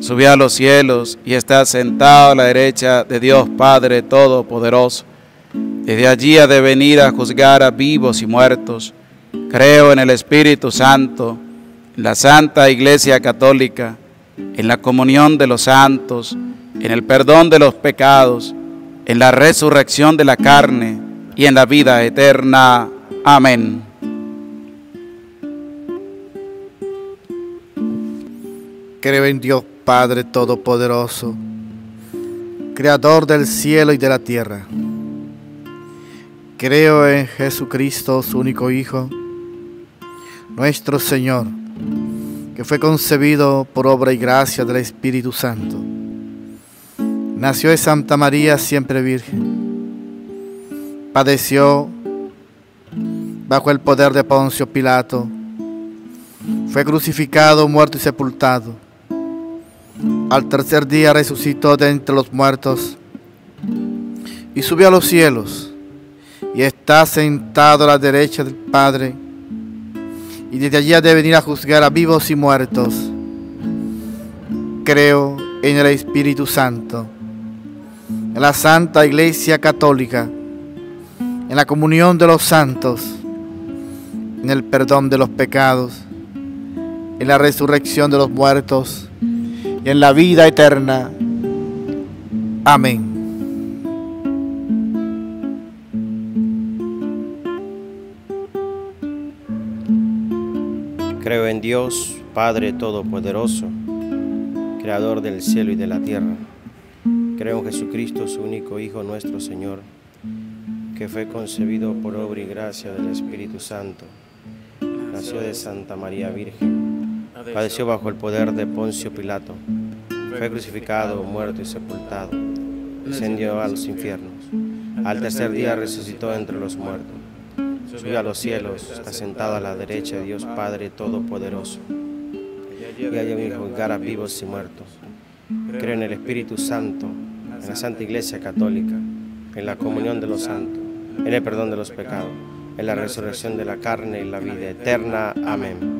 subió a los cielos y está sentado a la derecha de Dios Padre Todopoderoso desde allí ha de venir a juzgar a vivos y muertos. Creo en el Espíritu Santo, en la Santa Iglesia Católica, en la comunión de los santos, en el perdón de los pecados, en la resurrección de la carne y en la vida eterna. Amén. Creo en Dios Padre Todopoderoso, Creador del cielo y de la tierra Creo en Jesucristo, su único Hijo, nuestro Señor, que fue concebido por obra y gracia del Espíritu Santo. Nació de Santa María siempre Virgen. Padeció bajo el poder de Poncio Pilato. Fue crucificado, muerto y sepultado. Al tercer día resucitó de entre los muertos y subió a los cielos y está sentado a la derecha del Padre, y desde allí ha de venir a juzgar a vivos y muertos. Creo en el Espíritu Santo, en la Santa Iglesia Católica, en la comunión de los santos, en el perdón de los pecados, en la resurrección de los muertos y en la vida eterna. Amén. Creo en Dios, Padre Todopoderoso, Creador del cielo y de la tierra. Creo en Jesucristo, su único Hijo, nuestro Señor, que fue concebido por obra y gracia del Espíritu Santo. Nació de Santa María Virgen. Padeció bajo el poder de Poncio Pilato. Fue crucificado, muerto y sepultado. Descendió a los infiernos. Al tercer día resucitó entre los muertos subió a los cielos, está sentado a la derecha de Dios Padre Todopoderoso. Y allá viene a juzgar vivos y muertos. Creo en el Espíritu Santo, en la Santa Iglesia Católica, en la comunión de los santos, en el perdón de los pecados, en la resurrección de la carne y la vida eterna. Amén.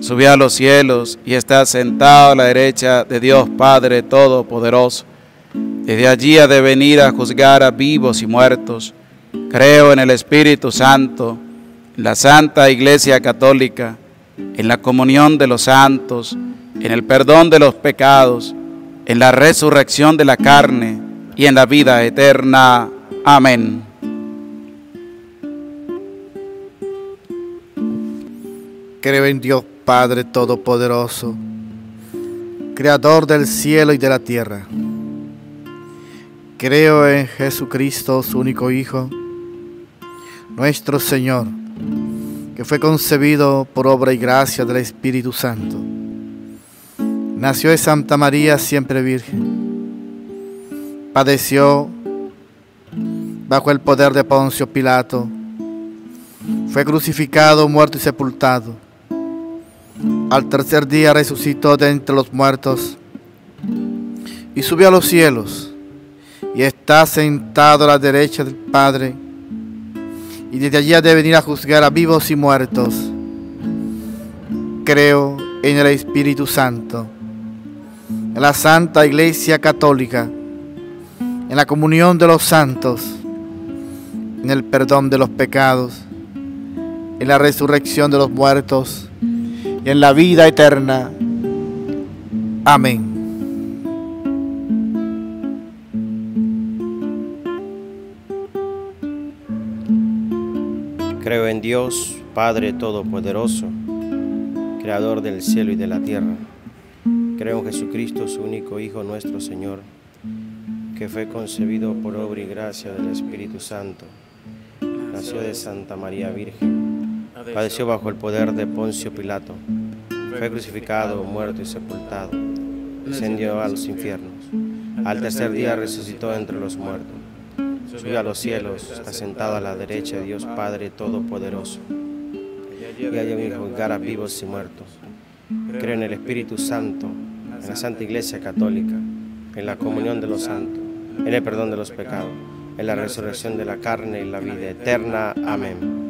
subió a los cielos y está sentado a la derecha de Dios Padre Todopoderoso desde allí ha de venir a juzgar a vivos y muertos. Creo en el Espíritu Santo, en la Santa Iglesia Católica, en la comunión de los santos, en el perdón de los pecados, en la resurrección de la carne y en la vida eterna. Amén. Creo en Dios Padre Todopoderoso, Creador del cielo y de la tierra Creo en Jesucristo, su único Hijo, nuestro Señor, que fue concebido por obra y gracia del Espíritu Santo. Nació de Santa María siempre Virgen. Padeció bajo el poder de Poncio Pilato. Fue crucificado, muerto y sepultado. Al tercer día resucitó de entre los muertos y subió a los cielos y está sentado a la derecha del Padre, y desde allí ha de venir a juzgar a vivos y muertos. Creo en el Espíritu Santo, en la Santa Iglesia Católica, en la comunión de los santos, en el perdón de los pecados, en la resurrección de los muertos y en la vida eterna. Amén. Creo en Dios, Padre Todopoderoso, Creador del cielo y de la tierra. Creo en Jesucristo, su único Hijo, nuestro Señor, que fue concebido por obra y gracia del Espíritu Santo. Nació de Santa María Virgen. Padeció bajo el poder de Poncio Pilato. Fue crucificado, muerto y sepultado. Descendió a los infiernos. Al tercer día resucitó entre los muertos subió a los cielos, está sentado a la derecha de Dios Padre Todopoderoso. Y allá viene a juzgar a vivos y muertos. Creo en el Espíritu Santo, en la Santa Iglesia Católica, en la comunión de los santos, en el perdón de los pecados, en la resurrección de la carne y la vida eterna. Amén.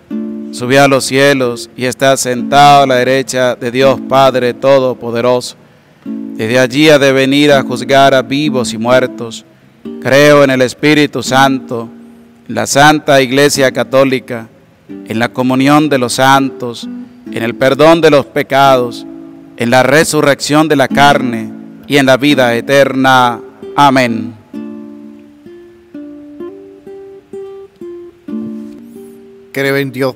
subió a los cielos y está sentado a la derecha de Dios Padre Todopoderoso desde allí ha de venir a juzgar a vivos y muertos. Creo en el Espíritu Santo, en la Santa Iglesia Católica, en la comunión de los santos, en el perdón de los pecados, en la resurrección de la carne y en la vida eterna. Amén. Creo en Dios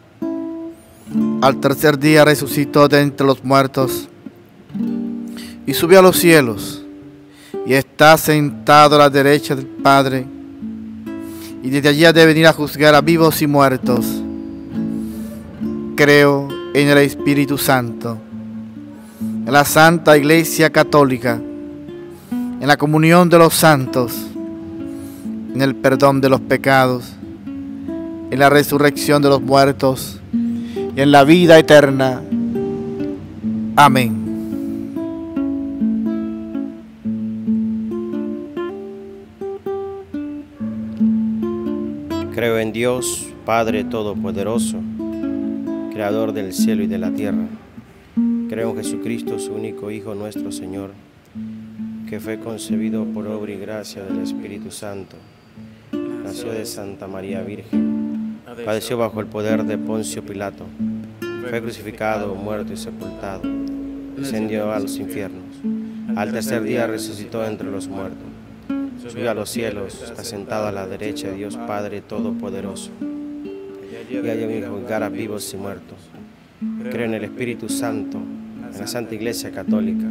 Al tercer día resucitó de entre los muertos y subió a los cielos y está sentado a la derecha del Padre, y desde allí ha de venir a juzgar a vivos y muertos. Creo en el Espíritu Santo, en la Santa Iglesia Católica, en la comunión de los santos, en el perdón de los pecados, en la resurrección de los muertos y en la vida eterna. Amén. Creo en Dios, Padre Todopoderoso, Creador del cielo y de la tierra. Creo en Jesucristo, su único Hijo, nuestro Señor, que fue concebido por obra y gracia del Espíritu Santo. Nació de Santa María Virgen. Padeció bajo el poder de Poncio Pilato. Fue crucificado, muerto y sepultado. Descendió a los infiernos. Al tercer día resucitó entre los muertos subió a los cielos, está sentado a la derecha de Dios Padre Todopoderoso. Y allá viene a juzgar a vivos y muertos. Creo en el Espíritu Santo, en la Santa Iglesia Católica,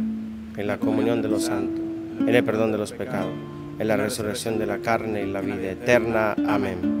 en la comunión de los santos, en el perdón de los pecados, en la resurrección de la carne y la vida eterna. Amén.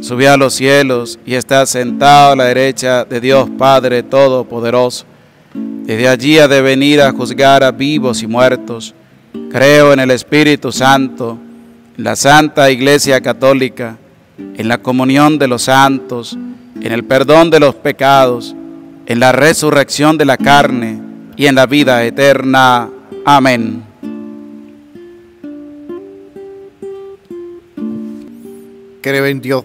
subió a los cielos y está sentado a la derecha de Dios Padre Todopoderoso desde allí ha de venir a juzgar a vivos y muertos. Creo en el Espíritu Santo, en la Santa Iglesia Católica, en la comunión de los santos, en el perdón de los pecados, en la resurrección de la carne y en la vida eterna. Amén. Creo en Dios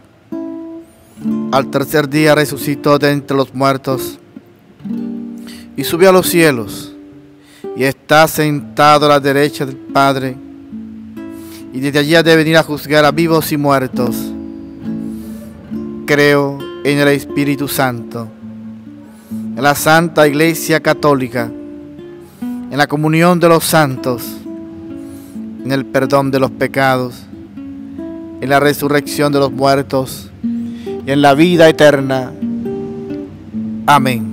Al tercer día resucitó de entre los muertos y subió a los cielos y está sentado a la derecha del Padre y desde allí ha de venir a juzgar a vivos y muertos. Creo en el Espíritu Santo, en la Santa Iglesia Católica, en la comunión de los santos, en el perdón de los pecados, en la resurrección de los muertos y en la vida eterna. Amén.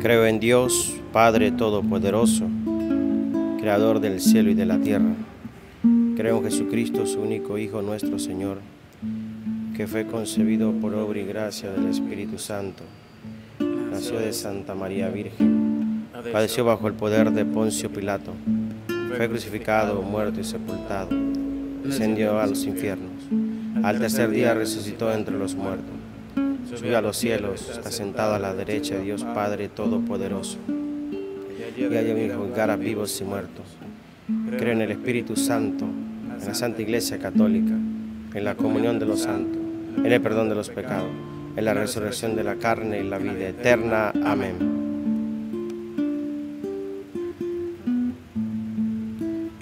Creo en Dios, Padre Todopoderoso, Creador del cielo y de la tierra. Creo en Jesucristo, su único Hijo, nuestro Señor, que fue concebido por obra y gracia del Espíritu Santo. Nació de Santa María Virgen. Padeció bajo el poder de Poncio Pilato. Fue crucificado, muerto y sepultado. Descendió a los infiernos. Al tercer día resucitó entre los muertos subió a los cielos, está sentado a la derecha de Dios Padre Todopoderoso. Y allá viene juzgar a vivos y muertos. Creo en el Espíritu Santo, en la Santa Iglesia Católica, en la comunión de los santos, en el perdón de los pecados, en la resurrección de la carne y la vida eterna. Amén.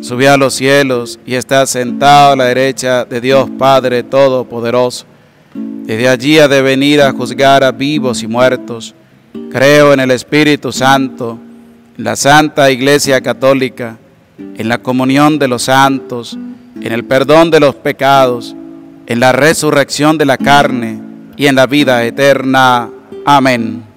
subió a los cielos y está sentado a la derecha de Dios Padre Todopoderoso desde allí ha de venir a juzgar a vivos y muertos. Creo en el Espíritu Santo, en la Santa Iglesia Católica, en la comunión de los santos, en el perdón de los pecados, en la resurrección de la carne y en la vida eterna. Amén.